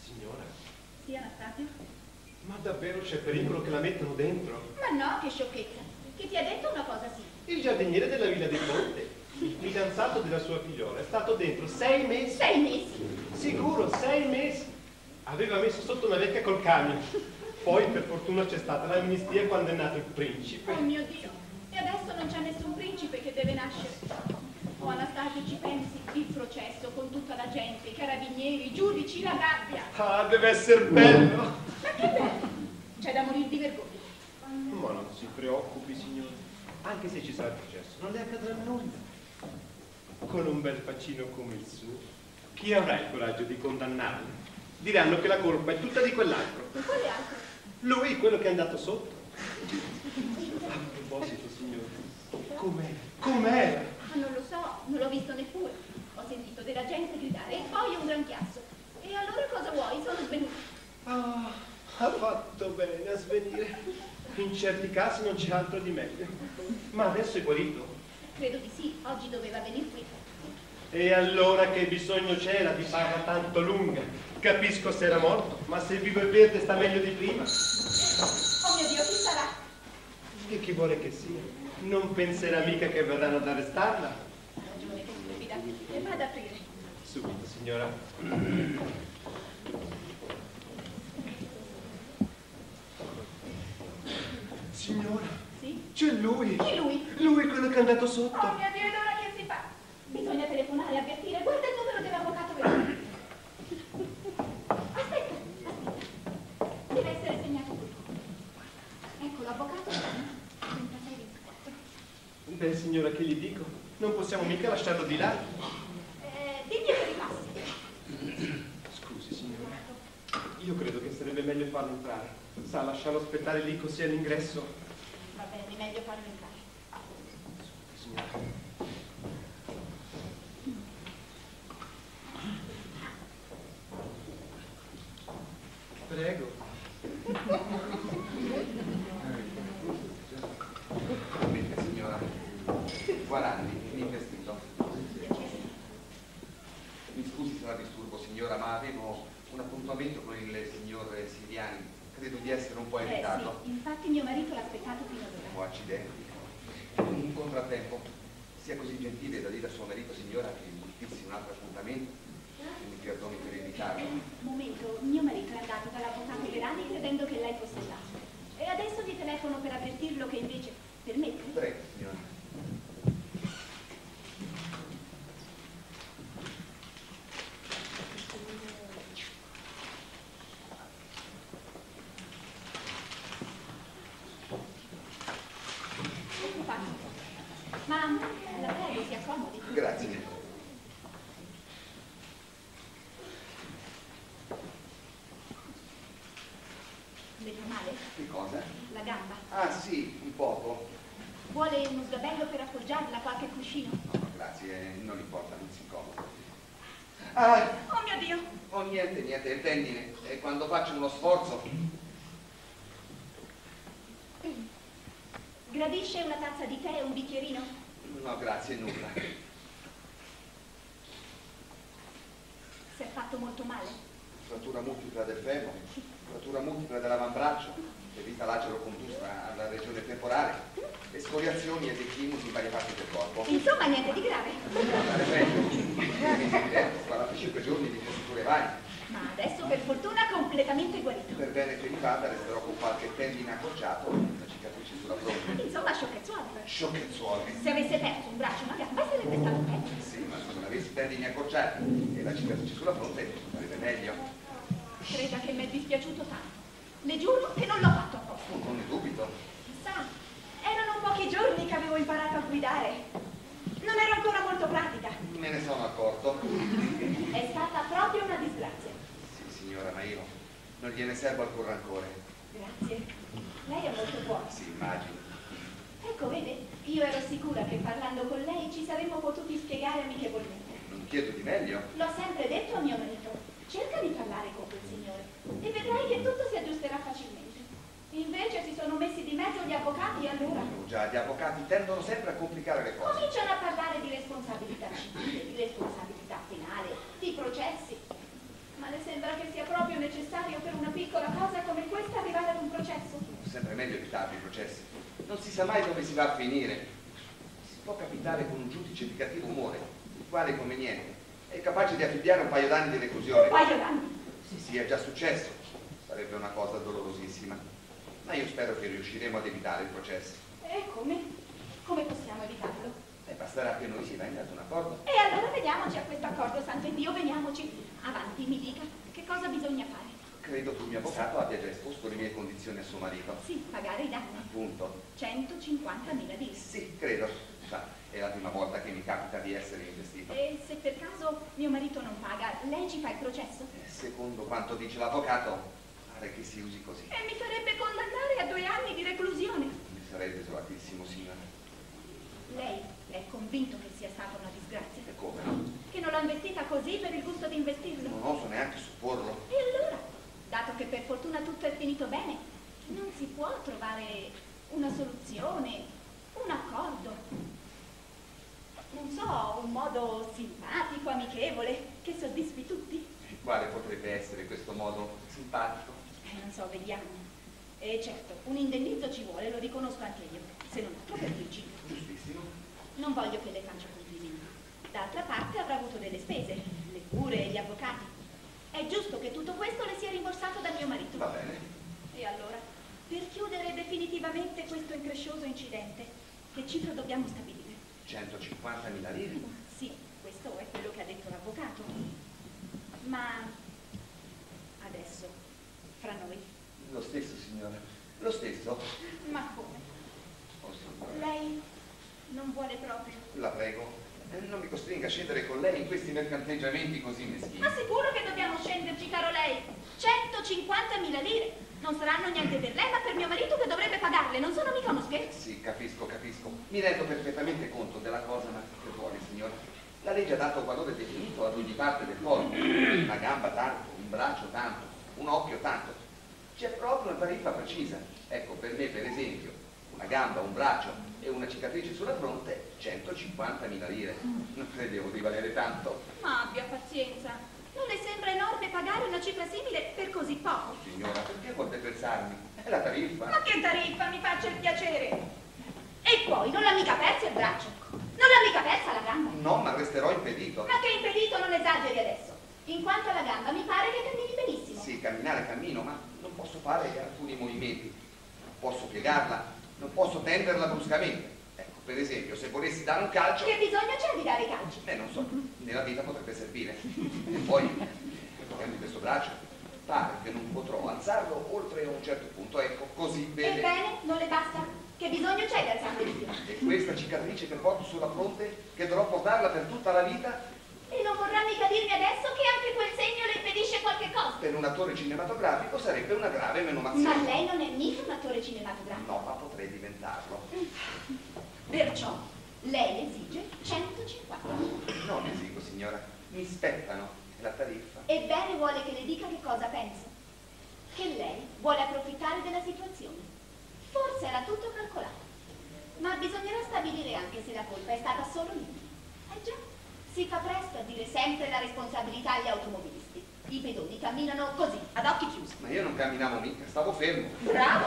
Signora. Sì, Anastasia? Ma davvero c'è pericolo che la mettano dentro? Ma no, che sciocchezza. Chi ti ha detto una cosa sì? Il giardiniere della Villa dei Ponte, il fidanzato della sua figliola, è stato dentro sei mesi. Sei mesi? Sicuro, sei mesi. Aveva messo sotto una vecchia col camion. Poi per fortuna c'è stata l'amnistia quando è nato il principe. Oh mio Dio. E adesso non c'è nessun principe che deve nascere. Oh Anastasio, ci pensi? Il processo con tutta la gente, i carabinieri, i giudici, la gabbia. Ah, deve essere bello. Ma che bello! C'è da morire di vergogna. Ma non si preoccupi, signore. Anche se ci sarà il processo, non le accadrà nulla. Con un bel faccino come il suo, chi avrà il coraggio di condannarlo? Diranno che la colpa è tutta di quell'altro. Quale altro? Lui, quello che è andato sotto. A proposito, signore, com'era? Com'era? Ma non lo so, non l'ho visto neppure. Ho sentito della gente gridare e poi un gran chiasso. E allora cosa vuoi? Sono svenuta. Ah, ha fatto bene a svenire. In certi casi non c'è altro di meglio. Ma adesso è guarito. Credo di sì, oggi doveva venire qui. E allora che bisogno c'era di farla tanto lunga? Capisco se era morto, ma se vivo e verde sta meglio di prima. Oh mio Dio, chi sarà? E chi vuole che sia? Non penserà mica che verranno ad arrestarla? Ragione, che stupida. E vado ad aprire. Subito, signora. Signora, Sì? c'è lui. Chi lui? Lui, quello che è andato sotto. Oh mio Dio, ed ora che si fa? Bisogna telefonare e avvertire. Guarda il numero dell'avvocato Veroni. Aspetta, aspetta. Deve essere segnato qui. Ecco l'avvocato Veroni. 3624. Beh, signora, che gli dico? Non possiamo mica lasciarlo di là. Eh, digli che ripassi. Scusi, signora. Io credo che sarebbe meglio farlo entrare. Sa, lasciarlo aspettare lì così all'ingresso. Va bene, meglio farlo entrare. Signora. Vada resterò con qualche tendine accorciato e una cicatrice sulla fronte. Insomma, sciocchezzuole. Sciocchezzuole. Se avesse perso un braccio, una gamba, sarebbe stato peggio. Sì, ma se non avessi tendini accorciati e la cicatrice sulla fronte sarebbe meglio. Creda che mi è dispiaciuto tanto. Le giuro che non l'ho fatto apposta. Non ne dubito. Sa, erano pochi giorni che avevo imparato a guidare. Non ero ancora molto pratica. Me ne sono accorto. È stata proprio una disgrazia. Sì, signora, ma io non gliene servo alcun rancore. Grazie. Lei è molto buona. Si immagini. Ecco, vede, io ero sicura che parlando con lei ci saremmo potuti spiegare amichevolmente. Non chiedo di meglio. L'ho sempre detto a mio marito. Cerca di parlare con quel signore e vedrai che tutto si aggiusterà facilmente. Invece si sono messi di mezzo gli avvocati e allora Oh, già, gli avvocati tendono sempre a complicare le cose. cominciano a parlare di responsabilità civile, di responsabilità penale, di processi. Ma le sembra che sia proprio necessario per una piccola cosa come questa arrivare ad un meglio evitare i processi. Non si sa mai dove si va a finire. Si può capitare con un giudice di cattivo umore, il quale, come niente, è capace di affibbiare un paio d'anni di reclusione. Un paio d'anni? Sì, sì, è già successo. Sarebbe una cosa dolorosissima. Ma io spero che riusciremo ad evitare il processo. E come? Come possiamo evitarlo? E basterà che noi si venga ad un accordo. E allora vediamoci a questo accordo, santo Dio, veniamoci. Avanti, mi dica, che cosa bisogna fare? Credo che il mio avvocato abbia già esposto le mie condizioni a suo marito. Sì, pagare i danni. Appunto. 150.000 lire. Sì, credo. Sa, è la prima volta che mi capita di essere investito. E se per caso mio marito non paga, lei ci fa il processo? Eh, Secondo quanto dice l'avvocato, pare che si usi così. E mi farebbe condannare a due anni di reclusione. Mi sarebbe desolatissimo, signora. Lei è convinto che sia stata una disgrazia? E come no? Che non l'ha investita così per il gusto di investirlo? Non oso neanche supporlo. E allora, dato che per fortuna tutto è finito bene, non si può trovare una soluzione, un accordo? Non so, un modo simpatico, amichevole, che soddisfi tutti? Quale potrebbe essere questo modo simpatico? Eh, non so, vediamo. E certo, un indennizzo ci vuole, lo riconosco anche io, se non altro per principio. Giustissimo. Non voglio che le faccia complimenti. D'altra parte avrà avuto delle spese, le cure gli avvocati. È giusto che tutto questo le sia rimborsato da mio marito. Va bene. E allora, per chiudere definitivamente questo increscioso incidente, che cifra dobbiamo stabilire? 150.000 lire? Sì, questo è quello che ha detto l'avvocato. Ma adesso, fra noi, Lo stesso, signora. Lo stesso? ma come? Oh, signora. Lei non vuole proprio? La prego. Eh, Non mi costringa a scendere con lei in questi mercanteggiamenti così meschini. Ma sicuro che dobbiamo scenderci, caro lei? 150.000 lire! Non saranno niente per lei, ma per mio marito che dovrebbe pagarle, non sono mica uno scherzo. Sì, capisco, capisco. Mi rendo perfettamente conto della cosa, ma che vuole, signora? La legge ha dato valore definito ad ogni parte del corpo. Una gamba tanto, un braccio tanto, un occhio tanto. C'è proprio una tariffa precisa. Ecco, per me, per esempio, una gamba, un braccio e una cicatrice sulla fronte, 150.000 lire. Non credevo di valere tanto. Ma abbia pazienza. Non le sembra enorme pagare una cifra simile per così poco? Signora, perché vuol deprezzarmi? È la tariffa. Ma che tariffa, mi faccia il piacere! E poi, non l'ha mica perso il braccio? Non l'ha mica persa la gamba? No, ma resterò impedito. Ma che impedito non esageri adesso? In quanto alla gamba, mi pare che cammini benissimo. Sì, camminare cammino, ma non posso fare alcuni movimenti. Posso piegarla, non posso tenderla bruscamente. Ecco, per esempio, se volessi dare un calcio... Che bisogno c'è di dare i calci? Eh, non so, nella vita potrebbe servire. E poi, toccando questo braccio, pare che non potrò alzarlo oltre un certo punto. Ecco, così vede. Ebbene, non le basta? Che bisogno c'è di alzarlo di più? E questa cicatrice che porto sulla fronte, che dovrò portarla per tutta la vita, E non vorrà mica dirmi adesso che anche quel segno le qualche cosa? per un attore cinematografico sarebbe una grave menomazione. Ma lei non è mica un attore cinematografico. No, ma potrei diventarlo. Perciò lei esige 150. Non esigo, signora. Mi spettano. È la tariffa. Ebbene vuole che le dica che cosa pensa. Che lei vuole approfittare della situazione. Forse era tutto calcolato. Ma bisognerà stabilire anche se la colpa è stata solo mia. Eh già, si fa presto a dire sempre la responsabilità agli automobilisti. I pedoni camminano così, ad occhi chiusi. Ma io non camminavo mica, stavo fermo. Bravo,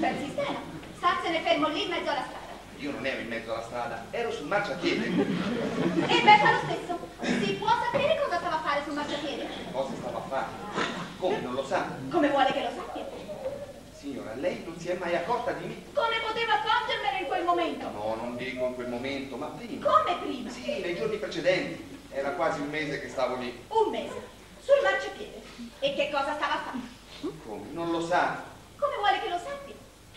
per sistema. Starsene fermo lì in mezzo alla strada. Io non ero in mezzo alla strada, ero sul marciapiede. E beh, fa lo stesso. Si può sapere cosa stava a fare sul marciapiede? Cosa stavo a fare? Come, non lo sa? Come vuole che lo sappia? Signora, lei non si è mai accorta di me? Come poteva accorgermene in quel momento? No, non dico in quel momento, ma prima. Come prima? Sì, nei giorni precedenti. Era quasi un mese che stavo lì. Un mese, sul marciapiede. E che cosa stava a fare? Come? Non lo sa? Come vuole che lo sappia?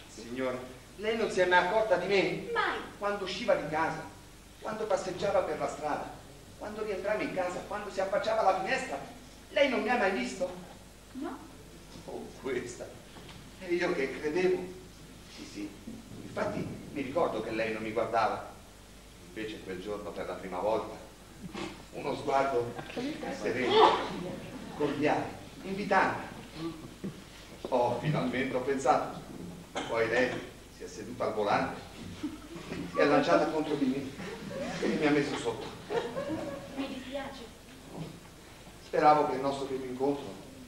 Signora, lei non si è mai accorta di me? Mai. Quando usciva di casa, quando passeggiava per la strada, quando rientrava in casa, quando si affacciava alla finestra. Lei non mi ha mai visto? No? Oh, questa. E io che credevo. Sì, sì. Infatti mi ricordo che lei non mi guardava. Invece quel giorno per la prima volta uno sguardo sereno, cordiale, invitante. Oh, finalmente ho pensato. Poi lei si è seduta al volante, si è lanciata contro di me e mi ha messo sotto. Mi dispiace. Speravo che il nostro primo incontro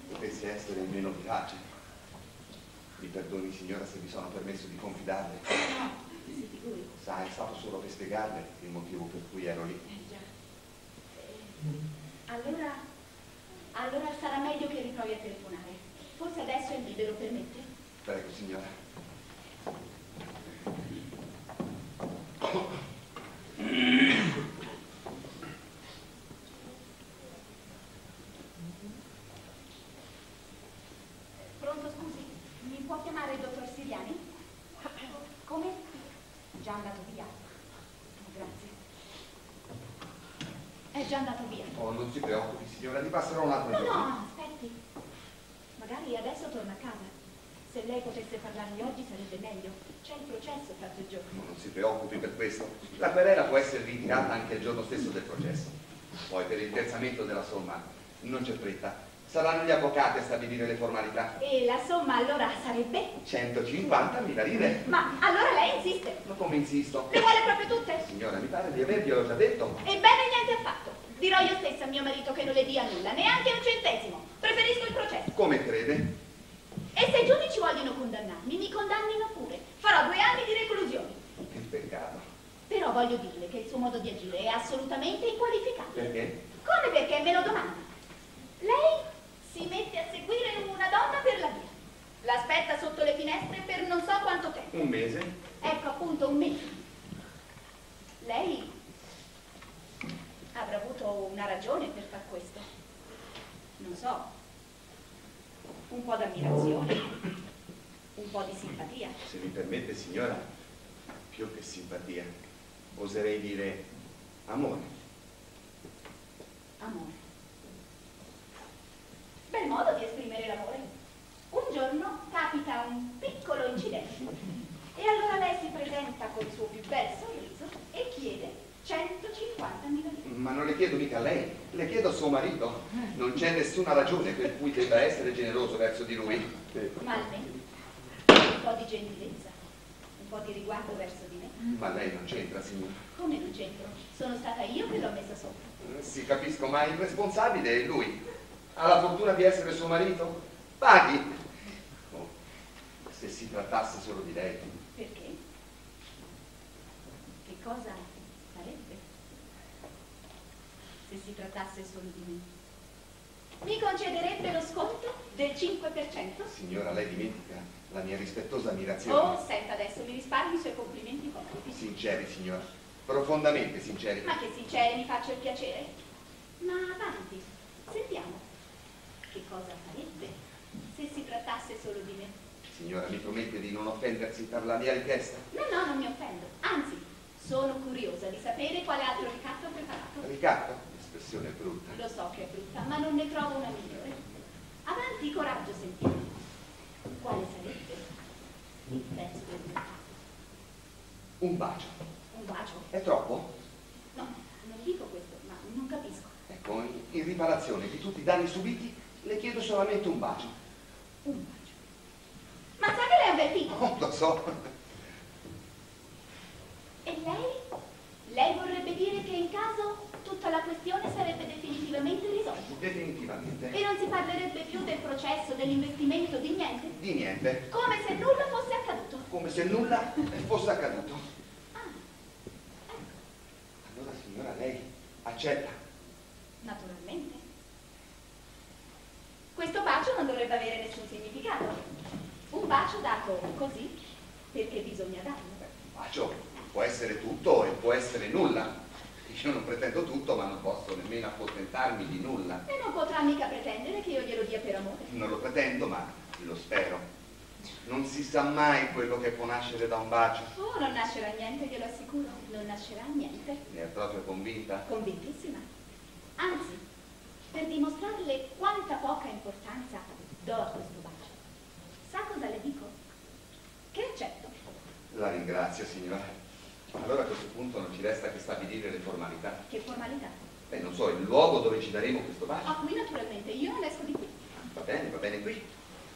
potesse essere meno vivace. Mi perdoni signora se mi sono permesso di confidarle. No, si figuri. Sa, è stato solo per spiegarle il motivo per cui ero lì. Allora, allora sarà meglio che riprovi a telefonare. Forse adesso è libero, permette? Prego signora. Pronto, scusi? Mi può chiamare il dottor Siriani? Come? Già andato via. Grazie. È già andato via. Oh, non si preoccupi signora, gli passerò un altro No, giorno. no, aspetti. Magari adesso torna a casa. Se lei potesse parlarmi oggi sarebbe meglio. C'è il processo tra tre giorni. Non si preoccupi per questo. La querela può essere ritirata anche il giorno stesso del processo. Poi per il versamento della somma non c'è fretta. Saranno gli avvocati a stabilire le formalità. E la somma allora sarebbe? 150.000 lire. Ma allora lei insiste. Ma come insisto? Le vuole proprio tutte? Signora, mi pare di averglielo già detto. Ebbene niente affatto. Dirò io stessa a mio marito che non le dia nulla, neanche un centesimo. Preferisco il processo. Come crede? E se i giudici vogliono condannarmi, mi condannino pure. Farò due anni di reclusione. Che peccato. Però voglio dirle che il suo modo di agire è assolutamente inqualificato. Perché? Come perché me lo domanda? Lei si mette a seguire una donna per la via. L'aspetta sotto le finestre per non so quanto tempo. Un mese? Ecco appunto un mese. Lei avrà avuto una ragione per far questo. Non so. Un po' d'ammirazione, un po' di simpatia. Se mi permette, signora, più che simpatia, oserei dire amore. Amore. Bel modo di esprimere l'amore. Un giorno capita un piccolo incidente e allora lei si presenta col suo più bel sorriso e chiede 150 mila lire. Ma non le chiedo mica a lei, le chiedo a suo marito. Non c'è nessuna ragione per cui debba essere generoso verso di lui. Ma almeno un po' di gentilezza, un po' di riguardo verso di me. Ma lei non c'entra, signora. Come non c'entro? Sono stata io che l'ho messa sopra. Si capisco, ma il responsabile è lui. Ha la fortuna di essere suo marito? Paghi. Oh, se si trattasse solo di lei. Perché? Che cosa farebbe se si trattasse solo di me? Mi concederebbe lo sconto del 5%? Signora, lei dimentica la mia rispettosa ammirazione. Oh, senta adesso, mi risparmi i suoi complimenti ipocriti. Sinceri, signora. Profondamente sinceri. Ma che sincere, mi faccio il piacere. Ma avanti, sentiamo. Che cosa farebbe se si trattasse solo di me? Signora, mi promette di non offendersi per la mia richiesta? No, no, non mi offendo. Anzi, sono curiosa di sapere quale altro ricatto ha preparato. Ricatto? Espressione brutta. Lo so che è brutta, ma non ne trovo una migliore. Avanti, coraggio, sentiamo. Quale sarebbe il prezzo del? Un bacio. Un bacio? È troppo? No, non dico questo, ma non capisco. Ecco, in- riparazione di tutti i danni subiti, le chiedo solamente un bacio. Un bacio. Ma sa che lei è un bel tipo? Oh, lo so. E lei? Lei vorrebbe dire che in caso tutta la questione sarebbe definitivamente risolta. Definitivamente. E non si parlerebbe più del processo, dell'investimento, di niente. Di niente. Come se nulla fosse accaduto. Come se nulla fosse accaduto. Ah, ecco, Allora, signora, lei accetta. naturalmente. Questo bacio non dovrebbe avere nessun significato. Un bacio dato così perché bisogna darlo. Un bacio può essere tutto e può essere nulla. Io non pretendo tutto, ma non posso nemmeno accontentarmi di nulla. E non potrà mica pretendere che io glielo dia per amore. Non lo pretendo, ma lo spero. Non si sa mai quello che può nascere da un bacio. Oh, non nascerà niente, glielo assicuro. Non nascerà niente. Ne è proprio convinta? Convintissima. Anzi, per dimostrarle quanta poca importanza do a questo bacio. Sa cosa le dico? Che accetto. La ringrazio, signora. Allora a questo punto non ci resta che stabilire le formalità. Che formalità. Beh, non so, il luogo dove ci daremo questo bacio. Ah, qui naturalmente, io non esco di qui. Va bene, va bene qui.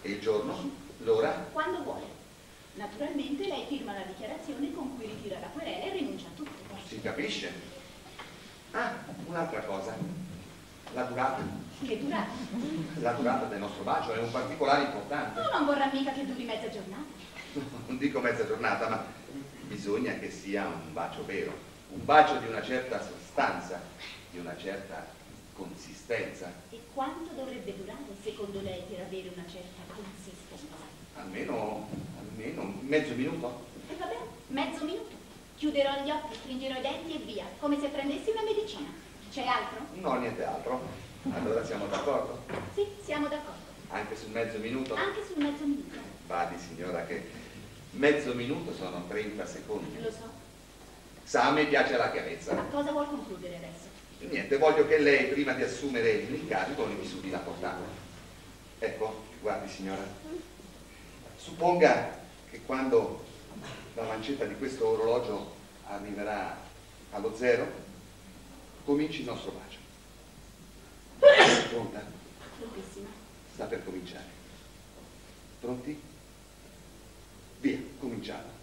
E il giorno? L'ora? Quando vuole. Naturalmente lei firma la dichiarazione con cui ritira la querela e rinuncia a tutto. Si capisce? Ah, un'altra cosa. La durata. Che durata? La durata del nostro bacio è un particolare importante. Tu non vorrà mica che duri mezza giornata. Non dico mezza giornata, ma bisogna che sia un bacio vero, un bacio di una certa sostanza, di una certa consistenza, E quanto dovrebbe durare, secondo lei, per avere una certa consistenza? almeno, almeno mezzo minuto. E va bene, mezzo minuto. Chiuderò gli occhi, stringerò i denti e via, come se prendessi una medicina. C'è altro? No, niente altro. Allora siamo d'accordo? Sì, siamo d'accordo. Anche sul mezzo minuto? Anche sul mezzo minuto. Badi signora che mezzo minuto sono 30 secondi. Lo so. Sa, a me piace la chiarezza. Ma cosa vuol concludere adesso? Niente, voglio che lei, prima di assumere l'incarico, mi misuri la portata. Ecco, guardi signora, supponga che quando la lancetta di questo orologio arriverà allo zero, cominci il nostro bacio. Pronta? Prontissima. Sta per cominciare. Pronti? Via, cominciamo.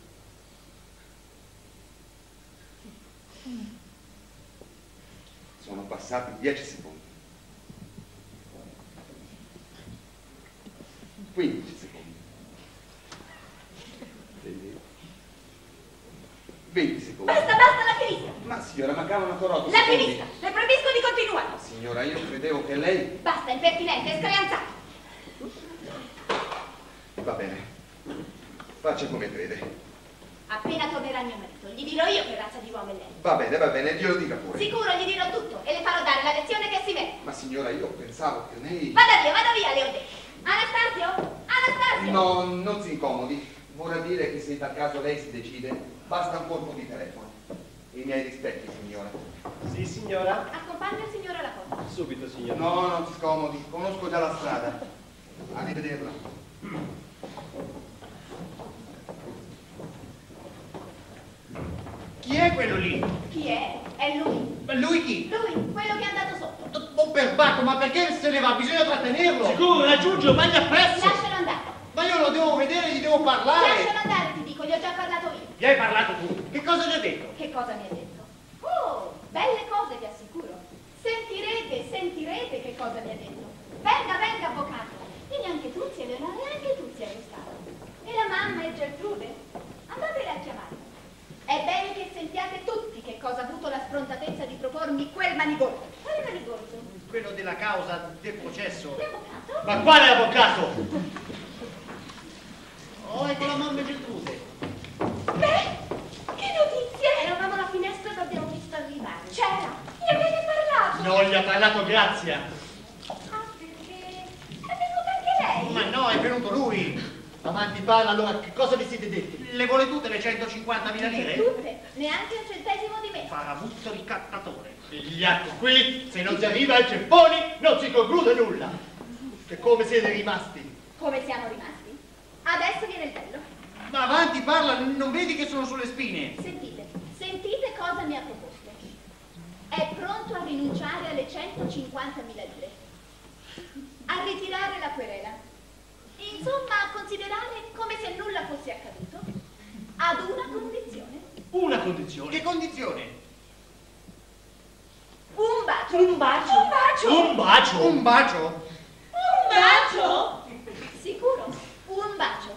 Sono passati 10 secondi. 15 secondi. 20 secondi. Basta, basta, la finisca! Ma signora, mancavano ancora 8 La finisca! Le proibisco di continuare! Signora, io credevo che lei... Basta, impertinente, screanzato! Va bene. Faccia come crede. Appena tornerà mio marito, gli dirò io che razza di uomo è lei. Va bene, va bene, glielo dica pure. Sicuro gli dirò tutto e le farò dare la lezione che si merita. Ma signora, io pensavo che lei... Vada via, vada via, le ho detto. Anastasio? Anastasio? No, non si incomodi. Vorrà dire che se per caso lei si decide, basta un colpo di telefono. I miei rispetti, signora. Sì, signora? Accompagna il signore alla porta. Subito, signora. No, non si scomodi, conosco già la strada. Arrivederla. Chi è quello lì? Chi è? È lui. Ma lui chi? Lui, quello che è andato sotto. Oh, perbacco, ma perché se ne va? Bisogna trattenerlo. Sicuro, raggiungo, vai appresso! Lascialo andare. Ma io lo devo vedere, gli devo parlare. Lascialo andare, ti dico, gli ho già parlato io. Gli hai parlato tu? Che cosa gli ha detto? Che cosa mi ha detto? Oh, belle cose, vi assicuro. Sentirete, sentirete che cosa mi ha detto. Venga, venga, avvocato. Vieni anche tu, zia Eleonora, e anche tu, zia Gustavo. E la mamma e Gertrude? Andatele a chiamare. È bene che sentiate tutti che cosa ha avuto la sfrontatezza di propormi quel manigoldo. Quale manigoldo? Quello della causa del processo. L'avvocato? Ma quale avvocato? Oh, ecco la mamma Gertrude. Beh, che notizie! Eravamo alla finestra e l'abbiamo visto arrivare. C'era, gli avete parlato? Non gli ha parlato Grazia. Ah, perché è venuta anche lei? Ma no, è venuto lui. Avanti, parla, allora, che cosa vi siete detti? Le vuole tutte le 150.000 lire? Tutte, neanche un centesimo di me. Faravuzzo ricattatore. Gli atti qui, se non si arriva ai ceffoni, non si conclude nulla. Che come siete rimasti? Come siamo rimasti? Adesso viene il bello. Ma avanti, parla, non vedi che sono sulle spine? Sentite, sentite cosa mi ha proposto. È pronto a rinunciare alle 150.000 lire. A ritirare la querela. Insomma, a considerare come se nulla fosse accaduto. Ad una condizione. Una condizione. Che condizione? Un bacio. Un bacio. Un bacio. Un bacio? Un bacio? Un bacio? Sicuro, un bacio.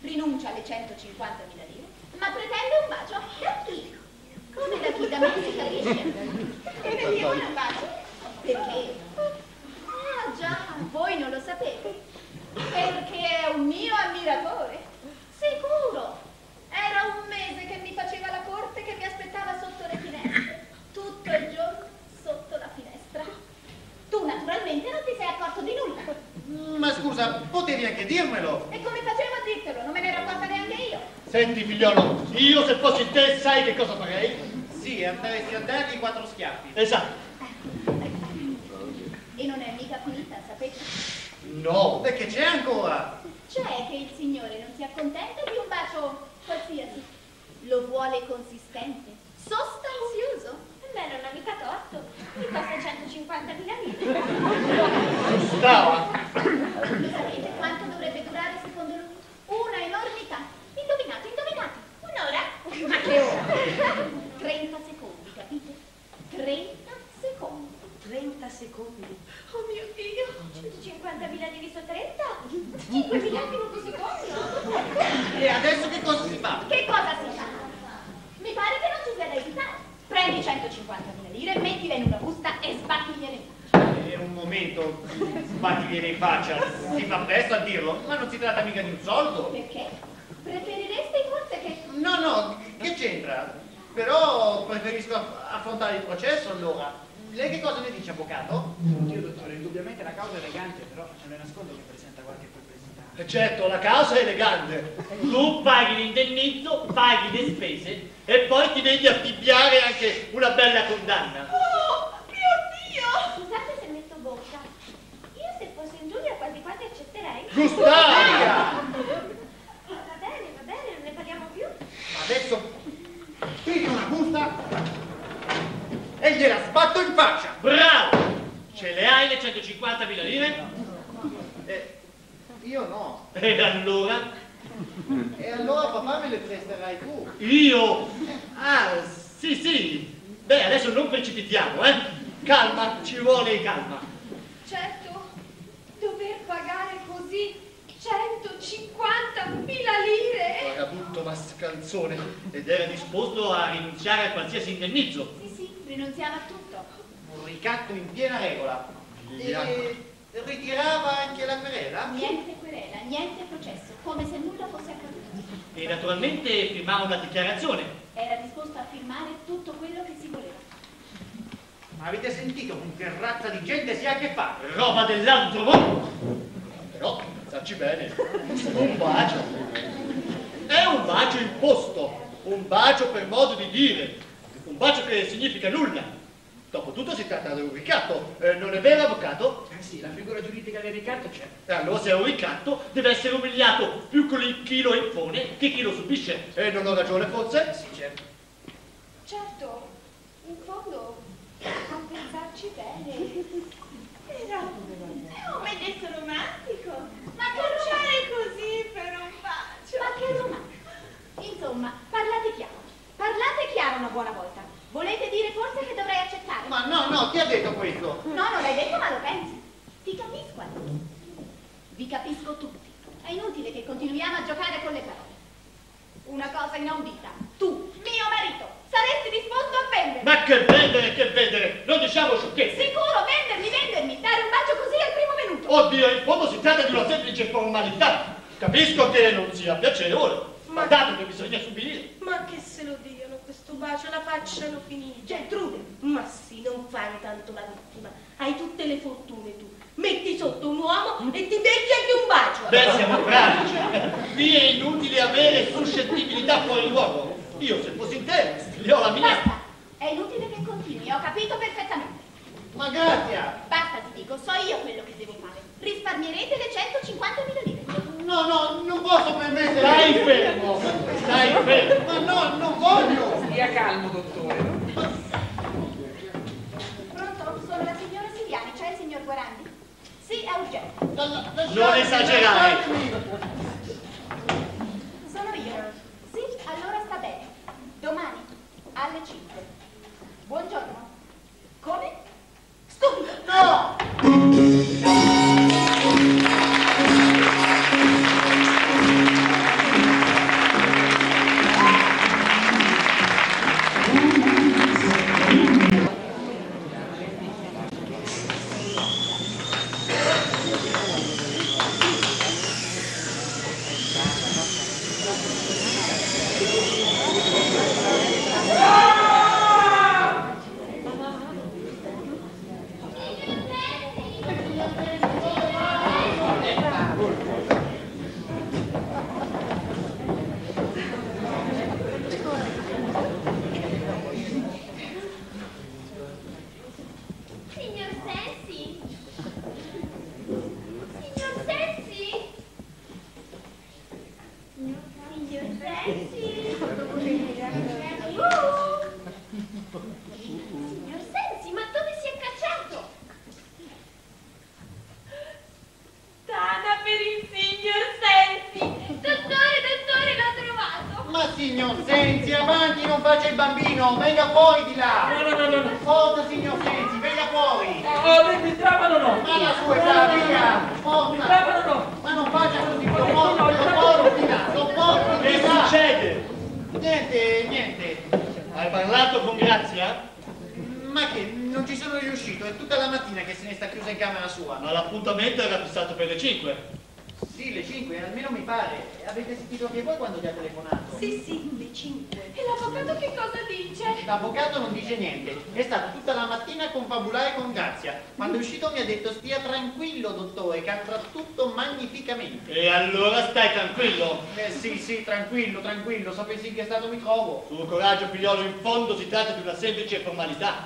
Rinuncia alle 150.000 lire, ma pretende un bacio da chi? Come da chi? Da me si capisce. Mi vuole un bacio? Perché? Ah già, voi non lo sapete. Perché è un mio ammiratore. Sicuro. Era un mese che mi faceva la corte che mi aspettava sotto le finestre. Tutto il giorno sotto la finestra. Tu naturalmente non ti sei accorto di scusa, potevi anche dirmelo. E come facevo a dirtelo? Non me ne ero accorta neanche io. Senti, figliolo, io se fossi te sai che cosa farei? Sì, andresti a dargli quattro schiaffi. Esatto. E non è mica finita, sapete? No. Perché c'è ancora? Cioè che il Signore non si accontenta di un bacio qualsiasi. Lo vuole consistente, sostanzioso. Beh, non ha mica torto. Mi costa 150.000 lire. Stava. Sapete quanto dovrebbe durare secondo lui? Una enormità. Indovinate, indovinate. Un'ora? Ma che ora? 30 secondi, capite? 30 secondi. 30 secondi? Oh mio Dio! 50.000 diviso 30? 5 miliardini di secondo? E adesso che cosa si fa? Che cosa si fa? Mi pare che non ci sia da evitare. Prendi 150.000 lire, mettile in una busta e sbattigliele intendimento, ma ti viene in faccia, si fa presto a dirlo, ma non si tratta mica di un soldo. Perché? Preferireste forse che... No, no, che c'entra? Però preferisco aff- affrontare il processo allora. Lei che cosa ne dice, avvocato? Oddio, dottore, indubbiamente la causa è elegante, però non le nascondo che presenta qualche perplessità. E certo, la causa è elegante. Tu paghi l'indennizzo, paghi le spese e poi ti vedi a pibbiare anche una bella condanna. Dio! Scusate se metto bocca. Io se fossi in Giulia quasi quasi accetterei. Gustavia! Va bene, va bene, non ne parliamo più. Adesso pigli una busta e gliela sbatto in faccia. Bravo! Ce le hai le 150.000 lire? Eh, io no. E allora? E allora papà me le presterai tu. Io? Ah, sì, sì. Beh, adesso non precipitiamo, eh? Calma, ci vuole calma. Certo, dover pagare così 150.000 lire. Vagabutto mascalzone ed era disposto a rinunciare a qualsiasi indennizzo. Sì, sì, rinunziava a tutto. Un ricatto in piena regola. E ritirava anche la querela? Niente querela, niente processo, come se nulla fosse accaduto. E naturalmente firmava una dichiarazione. Era disposto a firmare tutto quello che si voleva. Ma avete sentito con che razza di gente si ha a che fare? Roba dell'altro mondo. Però, pensarci bene, un bacio. È un bacio imposto, un bacio per modo di dire, un bacio che significa nulla. Dopotutto si tratta di un ricatto, eh, non è vero avvocato? Eh sì, la figura giuridica del ricatto c'è. E allora se è un ricatto deve essere umiliato più con il chi lo impone che chi lo subisce. E non ho ragione forse? Sì, certo. Certo, pensarci bene, era Oh, ma adesso romantico! Ma che romantico così per un bacio! Ma che romantico! Insomma, parlate chiaro. Parlate chiaro una buona volta. Volete dire forse che dovrei accettare? Ma no, no, chi ha detto questo? No, non l'hai detto, ma lo pensi. Ti capisco allora. Vi capisco tutti. È inutile che continuiamo a giocare con le parole. Una cosa inaudita. Tu, mio marito, saresti disposto a vendere. Ma che vendere, che vendere? Non diciamo sciocchezze. Sicuro, vendermi, vendermi, dare un bacio così al primo venuto. Oddio, in fondo si tratta di una semplice formalità. Capisco che non sia piacevole, ma dato che bisogna subire. Ma che se lo diano questo bacio, la facciano finire. Gertrude, ma sì, non fare tanto la vittima. Hai tutte le fortune tu. Metti sotto un uomo e ti becchi anche un bacio. Beh, siamo pratici. Qui è inutile avere suscettibilità fuori luogo. Io, se fossi in te, io ho la mia. Basta. È inutile che continui, ho capito perfettamente. Ma Grazia! Basta, ti dico, so io quello che devo fare. Risparmierete le 150.000 lire. No, no, non posso permettere. Stai fermo, stai fermo. Ma no, non voglio. Stia calmo, dottore. Pronto? Sono la signora Siliani, c'è il signor Guarandi? Sì, è urgente. La- la- lasciatemi, Non esagerare. Sono io. Sì, allora sta bene. Domani, alle 5. Buongiorno. Come? Stupido! No! Venga fuori di là. No, no, no, no, no. Forza, signor Sensi, venga fuori. Oh, mi trapano no! Ma la sua età, via. Mi Forza. trapano no! Ma non faccia così, lo porto, lo porto di là, lo porto Che di là. succede? Niente, niente. Hai parlato con Grazia? Ma che, non ci sono riuscito, è tutta la mattina mattina che se ne sta chiusa in camera sua. Ma l'appuntamento era fissato per le 5. Sì, le 5, almeno mi pare. Avete sentito anche voi quando gli ha telefonato? Sì, sì, le 5. E l'avvocato che cosa dice? L'avvocato non dice niente, è stato tutta la mattina a confabulare con Grazia. Quando è uscito mi ha detto stia tranquillo dottore, che andrà tutto magnificamente. E allora stai tranquillo. Eh sì, sì, tranquillo, tranquillo, sapessi in che stato mi trovo. Suo coraggio, figliolo, in fondo si tratta di una semplice formalità.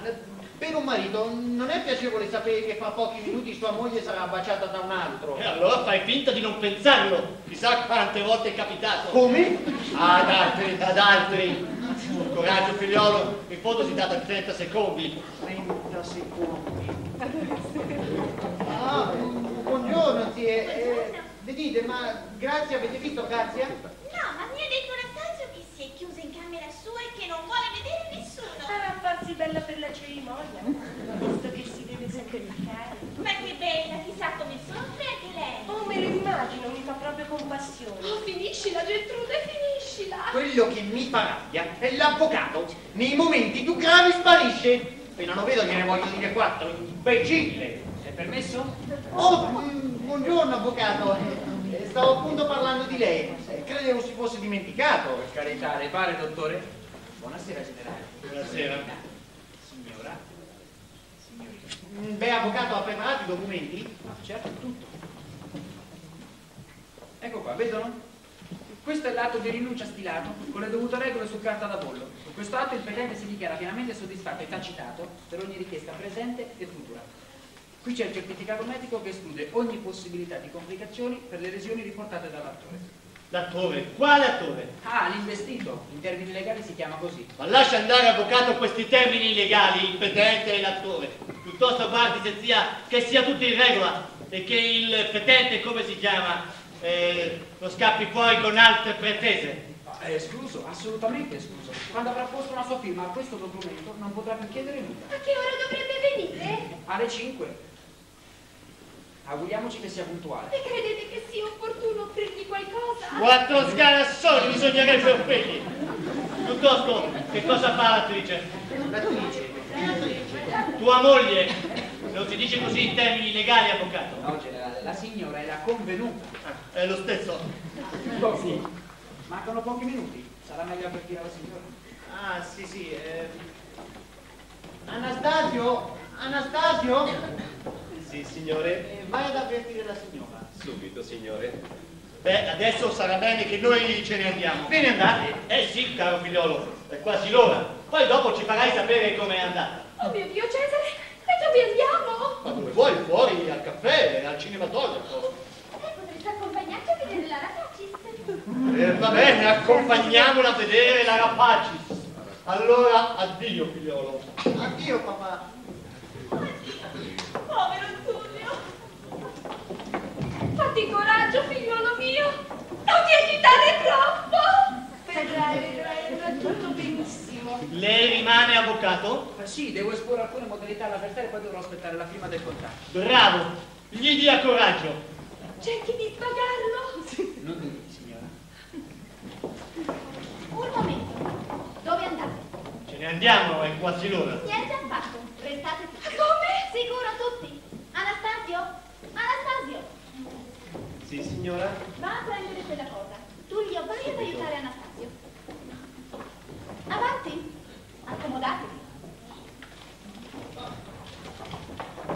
Per un marito non è piacevole sapere che fra pochi minuti sua moglie sarà baciata da un altro. E allora fai finta di non pensarlo. Chissà quante volte è capitato. Come? Ad altri, ad altri. Coraggio, figliolo, in fondo si tratta di 30 secondi. 30 secondi. Ah, buongiorno, zie. Eh, vedete, ma Grazia, avete visto Grazia? No, ma mi ha detto Anastasio che si è chiusa in camera sua e che non vuole vedere nessuno. Farsi bella per la cerimonia, visto che si deve sacrificare. Ma che bella, chissà come soffre anche lei. Oh, me lo immagino, mi fa proprio compassione. Oh, finiscila, Gertrude, finiscila. Quello che mi fa rabbia è l'avvocato. Nei momenti più gravi sparisce. Appena lo vedo gliene voglio dire quattro, imbecille. È permesso? Oh, buongiorno avvocato. Eh, Stavo appunto parlando di lei. Eh, Credevo si fosse dimenticato. Per carità, le pare, dottore? Buonasera, generale. Buonasera. Beh, avvocato, ha preparato i documenti? Ah, certo, tutto. Ecco qua, vedono? Questo è l'atto di rinuncia stilato con le dovute regole su carta da bollo. Con questo atto il petente si dichiara pienamente soddisfatto e tacitato per ogni richiesta presente e futura. Qui c'è il certificato medico che esclude ogni possibilità di complicazioni per le lesioni riportate dall'attore. L'attore, quale attore? Ah, l'investito, in termini legali si chiama così. Ma lascia andare, avvocato, questi termini illegali, il petente e l'attore. Piuttosto guardi se sia, che sia tutto in regola e che il petente, come si chiama, eh, non scappi fuori con altre pretese. È escluso, assolutamente escluso. Quando avrà posto una sua firma a questo documento non potrà più chiedere nulla. A che ora dovrebbe venire? Alle 5. Auguriamoci che sia puntuale. E credete che sia opportuno offrirgli qualcosa? Quattro sgarassoni bisognerebbe offrirgli. Piuttosto, che cosa fa l'attrice? L'attrice. L'attrice. Tua moglie. Non si dice così in termini legali, avvocato. No, generale, la signora era convenuta. Ah, è lo stesso. Sì. Mancano pochi minuti. Sarà meglio avvertire la signora. Ah, sì, sì. eh. Anastasio? Anastasio? Sì, signore. Eh, vai ad avvertire la signora. Subito, signore. Beh, adesso sarà bene che noi ce ne andiamo. Ve ne andate? Eh sì, caro figliolo, è quasi l'ora. Poi dopo ci farai sapere com'è andata. Oh mio Dio, Cesare, e dove andiamo? Ma dove vuoi? Fuori, al caffè, al cinematografo. E potreste accompagnarci a vedere la Rapacis. Eh, va bene, accompagniamola a vedere la Rapacis. Allora, addio, figliolo. Addio, papà. Povero Fatti coraggio, figliolo mio. Non ti agitare troppo. Vedrai, vedrai, andrà tutto benissimo. Lei rimane avvocato? Eh sì, devo esporre alcune modalità all'apertura e poi dovrò aspettare la firma del contratto. Bravo, gli dia coraggio. Cerchi di spagarlo. Non dubiti, signora. Un momento. Dove andate? Ce ne andiamo, è quasi l'ora. Niente affatto. Restate qui. Come? Sicuro tutti? Anastasio? Anastasio? Sì, signora. Va a prendere quella cosa. Tullio, vai ad aiutare Anastasio. Avanti. Accomodatevi.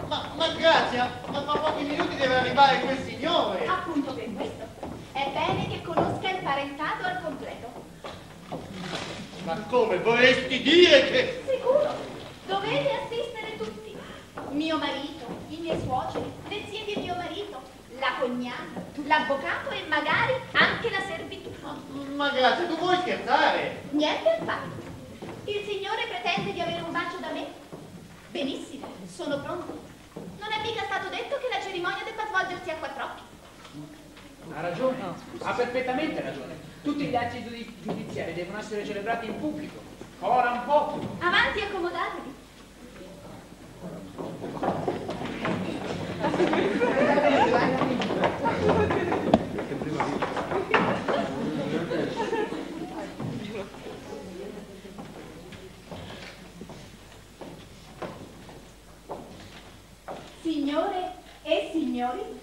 Ma, ma grazie, ma fra pochi minuti deve arrivare quel signore. Appunto per questo. È bene che conosca il parentato al completo. Ma come vorresti dire che... Sicuro. Dovete assistere tutti. Mio marito, i miei suoceri, le zie di mio marito, la cognata, l'avvocato e magari anche la servitù. Ma, ma grazie, tu vuoi scherzare? Niente affatto. Il signore pretende di avere un bacio da me? Benissimo, sono pronto. Non è mica stato detto che la cerimonia debba svolgersi a quattro occhi. Ha ragione, ha perfettamente ragione. Tutti gli atti giudi- giudiziari devono essere celebrati in pubblico. Ora un po'. Avanti, accomodatevi. Signori,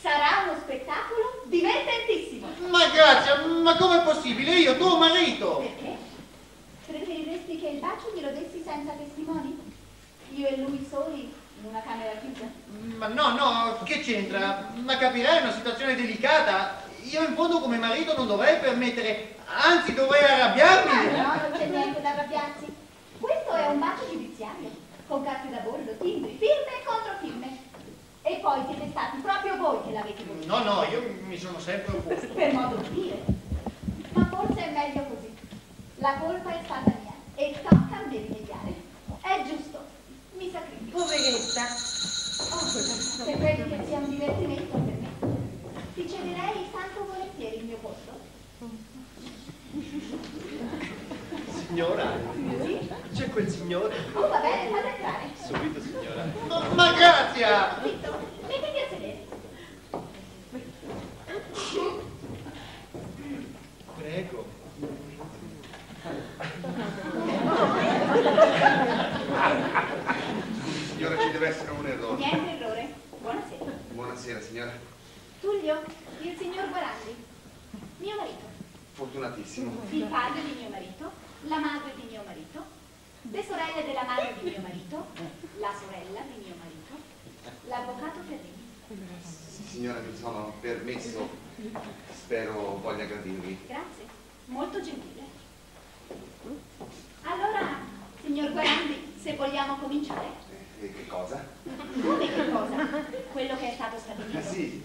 sarà uno spettacolo divertentissimo. Ma grazie, ma com'è possibile? Io, tuo marito! Perché? Preferiresti che il bacio glielo dessi senza testimoni? Io e lui soli in una camera chiusa? Ma no, no, che c'entra? Ma capirai, è una situazione delicata. Io in fondo come marito non dovrei permettere, anzi dovrei arrabbiarmi. Ah, no, non c'è niente da arrabbiarsi. Questo è un bacio giudiziario, con carte da bordo, timbri, firme e controfirme. E poi siete stati proprio voi che l'avete voluto. No, no, io mi sono sempre opposto. Per modo di dire. Ma forse è meglio così. La colpa è stata mia e tocca a me rimediare. È giusto. Mi sacrifico. Poveretta. Se credi che sia un divertimento per me, ti cederei tanto volentieri il mio posto. Signora, Sì? c'è quel signore? Oh, va bene, fate entrare. Subito, signora. Ma, ma grazie! Zitto, mettiti a sedere. Prego. Signora, ci deve essere un errore. Niente errore. Buonasera. Buonasera, signora. Tullio, il signor Guarandi, mio marito, Fortunatissimo. il padre di mio marito, la madre di mio marito, le sorelle della madre di mio marito, la sorella di mio marito, l'avvocato Ferrini. Signora, mi sono permesso. Spero voglia gradirmi. Grazie, molto gentile. Allora, signor Guarandi, se vogliamo cominciare. E che cosa? Come che cosa? Quello che è stato Ah, stabilito. sì.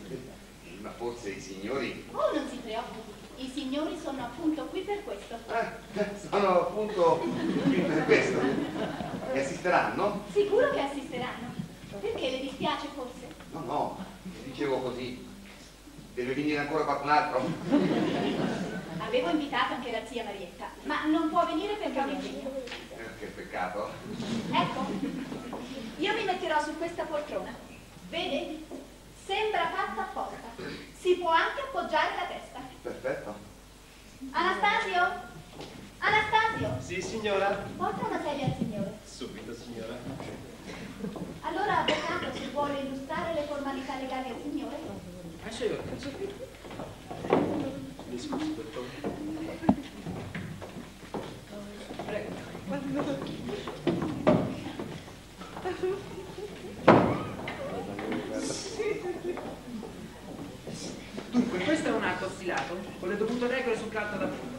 Ma forse i signori... Oh, non si preoccupi, i signori sono appunto qui per questo. Ah, sono appunto qui per questo. E assisteranno? Sicuro che assisteranno. Perché le dispiace forse? No, no, dicevo così. Deve venire ancora qualcun altro? Avevo invitato anche la zia Marietta, ma non può venire ha un impegno. Eh, che peccato. Ecco, io mi metterò su questa poltrona. Vede? Sembra fatta apposta. Si può anche appoggiare la testa. Perfetto. Anastasio? Anastasio? Sì, signora. Porta una sedia al signore. Subito, signora. Allora, avvocato, si vuole illustrare le formalità legali al signore? Adesso io Mi scusi, dottore. Prego. Dunque, questo è un atto stilato con le dovute regole sul carta da fondo,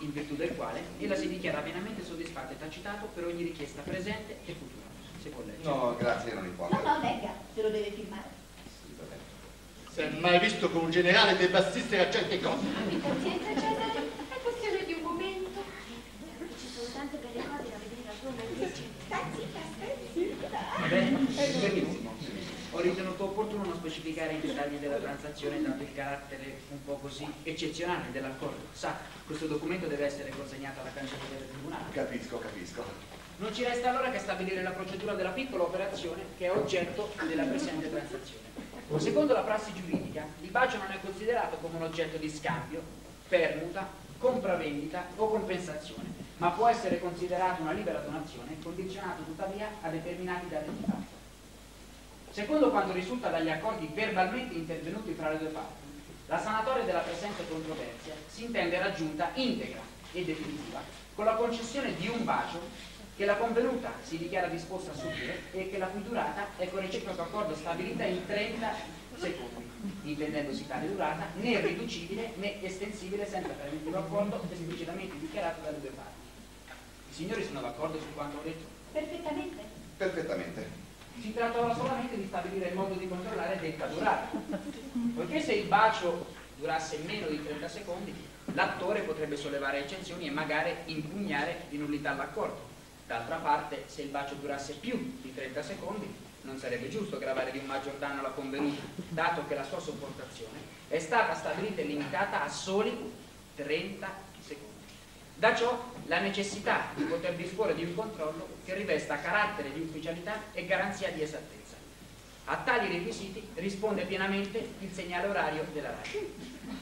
in virtù del quale ella si dichiara pienamente soddisfatto e tacitato per ogni richiesta presente e futura. Se può leggere. No, grazie, non No, importa. no, legga, se lo deve firmare. Sì, va bene. È mai visto che un generale debba assistere a certe cose? Abbi pazienza, Cesare, è questione di un momento. Ci sono tante belle cose da vedere a Roma invece. Stai zitta, stai zitta. Va bene? Benissimo. Ho ritenuto opportuno non specificare i dettagli della transazione dato il carattere un po' così eccezionale dell'accordo. Sa, questo documento deve essere consegnato alla cancelleria del tribunale. Capisco, capisco. Non ci resta allora che stabilire la procedura della piccola operazione che è oggetto della presente transazione. Secondo la prassi giuridica, il bacio non è considerato come un oggetto di scambio, permuta, compravendita o compensazione, ma può essere considerato una libera donazione condizionato tuttavia a determinati dati di fatto. Secondo quanto risulta dagli accordi verbalmente intervenuti fra le due parti, la sanatoria della presente controversia si intende raggiunta integra e definitiva con la concessione di un bacio che la convenuta si dichiara disposta a subire e che la cui durata è con reciproco accordo stabilita in 30 secondi, intendendosi tale durata né riducibile né estensibile senza preventivo accordo esplicitamente dichiarato dalle due parti. I signori sono d'accordo su quanto ho detto? Perfettamente. Perfettamente. Si tratta ora solamente di stabilire il modo di controllare detta durata. Poiché se il bacio durasse meno di 30 secondi, l'attore potrebbe sollevare eccezioni e magari impugnare di nullità all'accordo. D'altra parte, se il bacio durasse più di 30 secondi, non sarebbe giusto gravare di un maggior danno alla convenuta, dato che la sua sopportazione è stata stabilita e limitata a soli 30 secondi. Da ciò la necessità di poter disporre di un controllo che rivesta carattere di ufficialità e garanzia di esattezza. A tali requisiti risponde pienamente il segnale orario della radio.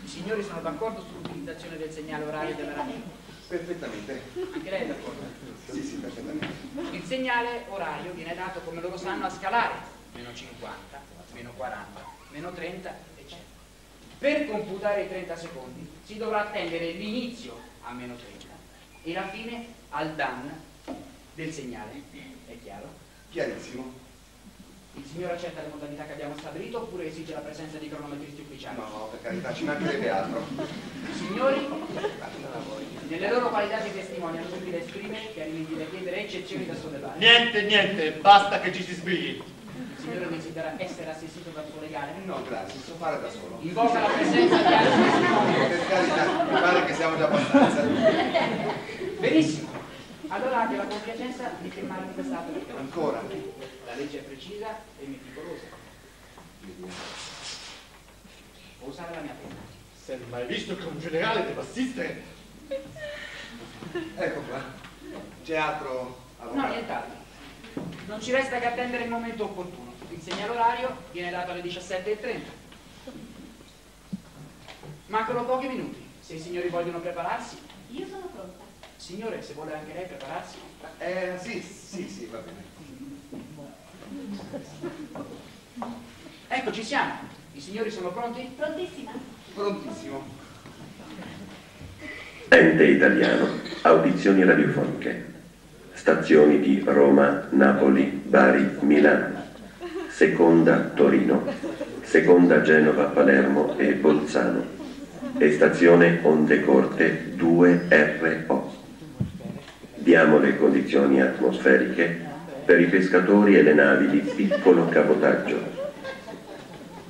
I signori sono d'accordo sull'utilizzazione del segnale orario della radio? Perfettamente. Anche lei è d'accordo? Sì, sì, perfettamente. Il segnale orario viene dato, come loro sanno, a scalare meno 50, meno 40, meno 30, eccetera. Per computare i 30 secondi si dovrà attendere l'inizio a meno 30 e la fine al dan del segnale. È chiaro? Chiarissimo. Il signore accetta le modalità che abbiamo stabilito oppure esige la presenza di cronometristi ufficiali? No, no, per carità, ci mancherebbe altro. Signori, nelle loro qualità di testimoni hanno tutti da esprimere, chiarimenti da chiedere, eccezioni da sollevare. Niente, niente, basta che ci si sbrighi. Il signore desidera essere assistito dal suo legale? No, grazie, so fare da solo. Invoca la presenza di altri testimoni. Per carità, mi pare che siamo già abbastanza. Benissimo. Allora abbia la compiacenza di firmare quest'atto Ancora? la legge è precisa e meticolosa. Può usare la mia penna. Si è mai visto che un generale deve assistere? Ecco qua. C'è altro No, avvocato? nient'altro. Non ci resta che attendere il momento opportuno. Il segnale orario viene dato alle 17.30. Mancano pochi minuti. Se i signori vogliono prepararsi. Io sono pronta. Signore, se vuole anche lei prepararsi. Eh, sì, sì, sì, va bene. Ecco, ci siamo. I signori sono pronti? Prontissima. Prontissimo. Ente italiano, audizioni radiofoniche. Stazioni di Roma, Napoli, Bari, Milano. Seconda Torino. Seconda Genova, Palermo e Bolzano. E stazione Onde Corte 2RO. Diamo le condizioni atmosferiche per i pescatori e le navi di piccolo cabotaggio.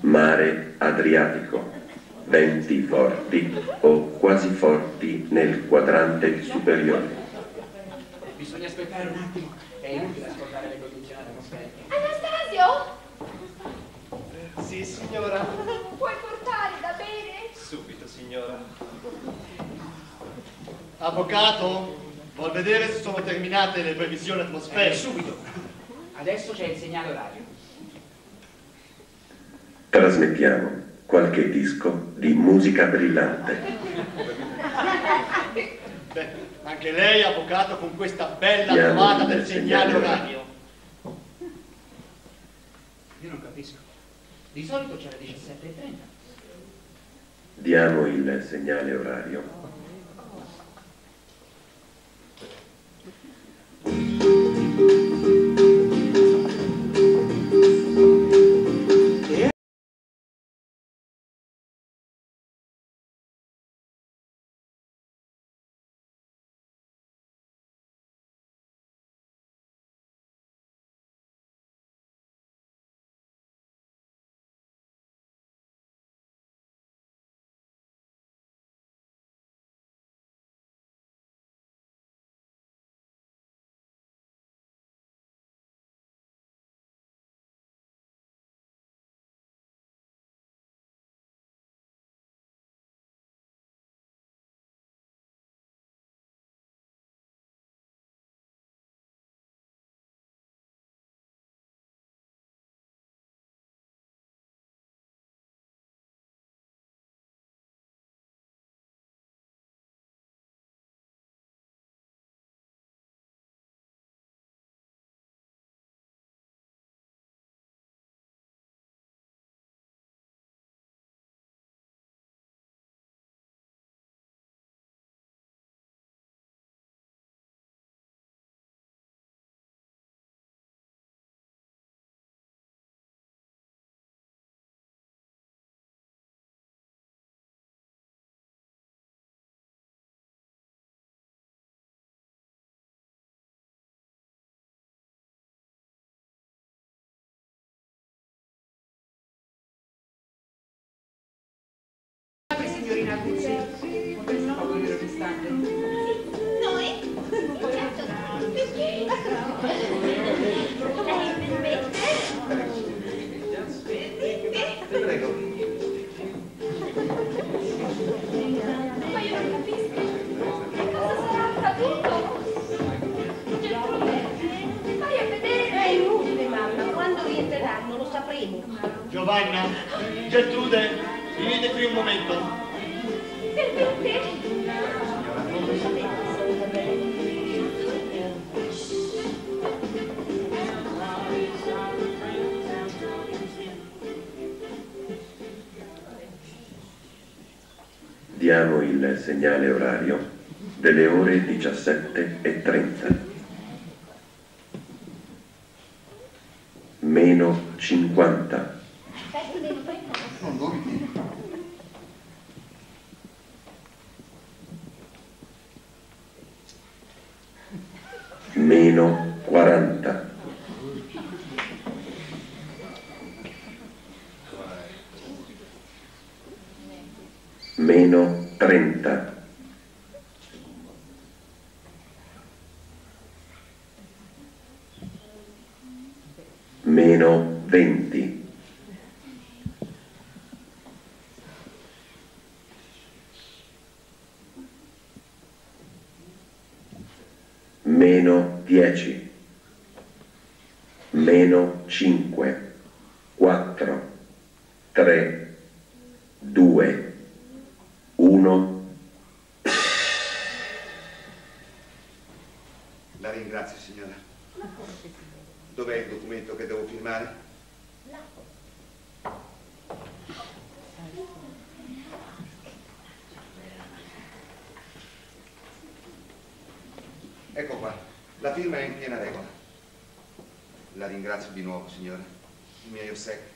Mare Adriatico, venti forti o quasi forti nel quadrante superiore. Bisogna aspettare un attimo. È inutile ascoltare le condizioni atmosferiche. Anastasio, Sì, signora. puoi portare da bere? Subito, signora. Avvocato, vuol vedere se sono terminate le previsioni Eh, atmosferiche? subito. Adesso c'è il segnale orario. Trasmettiamo qualche disco di musica brillante. Beh, anche lei, avvocato, con questa bella Diamo trovata del segnale segnale orario. Io non capisco. Di solito c'è le 17.30. Diamo il segnale orario. thank you Guzzi, potresti favorire un istante? Noi? Certo. Perché? Permette? Prego. Ma io non capisco. Che cosa sarà accaduto? Vai a vedere. È inutile, mamma, quando rientreranno lo sapremo. Giovanna, Gertrude, venite qui un momento. Diamo il segnale orario delle ore 17.30. Meno 50. Non dubiti. Meno 40. Meno 30. Meno 20. Meno 10. Meno 5. 4. 3. 2. 1. La ringrazio, signora. Dov'è il documento che devo firmare? Ecco qua, la firma è in piena regola. La ringrazio di nuovo, signora. I miei ossequi.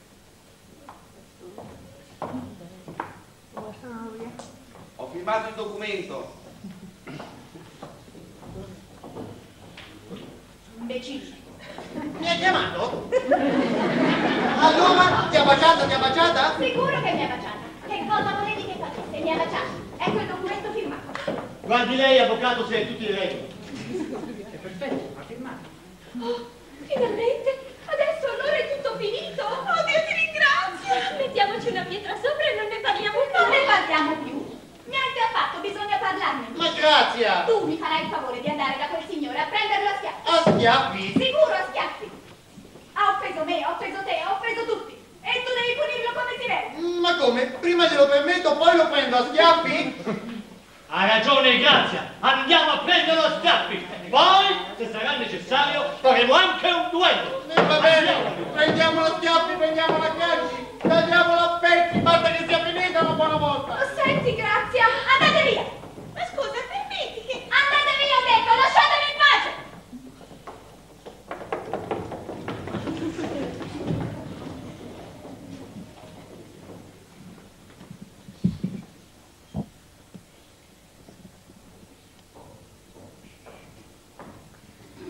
Ho firmato il documento. Imbecille. Mi ha chiamato? Allora, ti ha baciata, ti ha baciata? Sicuro che mi ha baciata. Che cosa volevi che facesse? Mi ha baciata. Ecco il documento firmato. Guardi lei, avvocato, se è tutti in regola. È perfetto, ha firmato. Oh, finalmente! Adesso allora è tutto finito! Oh Dio! Mettiamoci una pietra sopra e non ne parliamo più! Non ne parliamo più. Niente affatto, bisogna parlarne. Ma grazia! Tu mi farai il favore di andare da quel signore a prenderlo a schiaffi. A schiaffi? Sicuro a schiaffi. Ha offeso me, ha offeso te, ha offeso tutti. E tu devi punirlo come si deve. Ma come? Prima glielo permetto, poi lo prendo a schiaffi? Ha ragione, Grazia. Andiamo a prenderlo a schiaffi. Poi, se sarà necessario, faremo anche un duello. Eh, va bene, prendiamolo a schiaffi, prendiamolo a calci, tagliamolo a pezzi, basta che sia finita una buona volta. Oh, senti, Grazia! Andate via. Ma scusa, permetti che... Andate via, ho detto, lasciatemi in pace.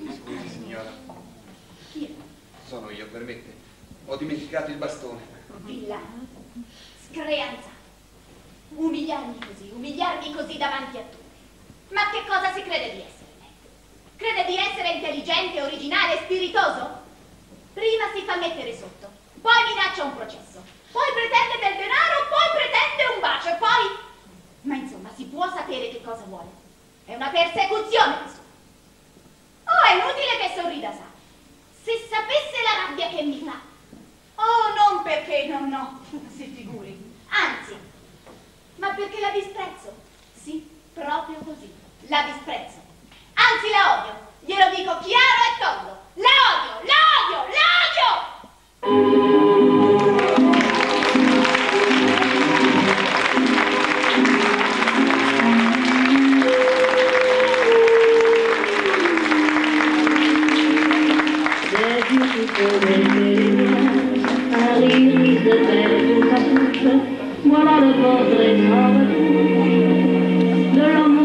Mi scusi, signora. Chi è? Sono io, permette. Ho dimenticato il bastone. Villano. Screanza. Umiliarmi così, umiliarmi così davanti a tutti. Ma che cosa si crede di essere? Crede di essere intelligente, originale, spiritoso? Prima si fa mettere sotto, poi minaccia un processo, poi pretende del denaro, poi pretende un bacio e poi... Ma insomma, si può sapere che cosa vuole. È una persecuzione questo. Oh, è inutile che sorrida, sa. Se sapesse la rabbia che mi fa. Oh, non perché non no, si figuri. Anzi, ma perché la disprezzo. Sì, proprio così. La disprezzo. Anzi, la odio. Glielo dico chiaro e tondo. La odio, la odio, la odio! What are the thoughts they have? Are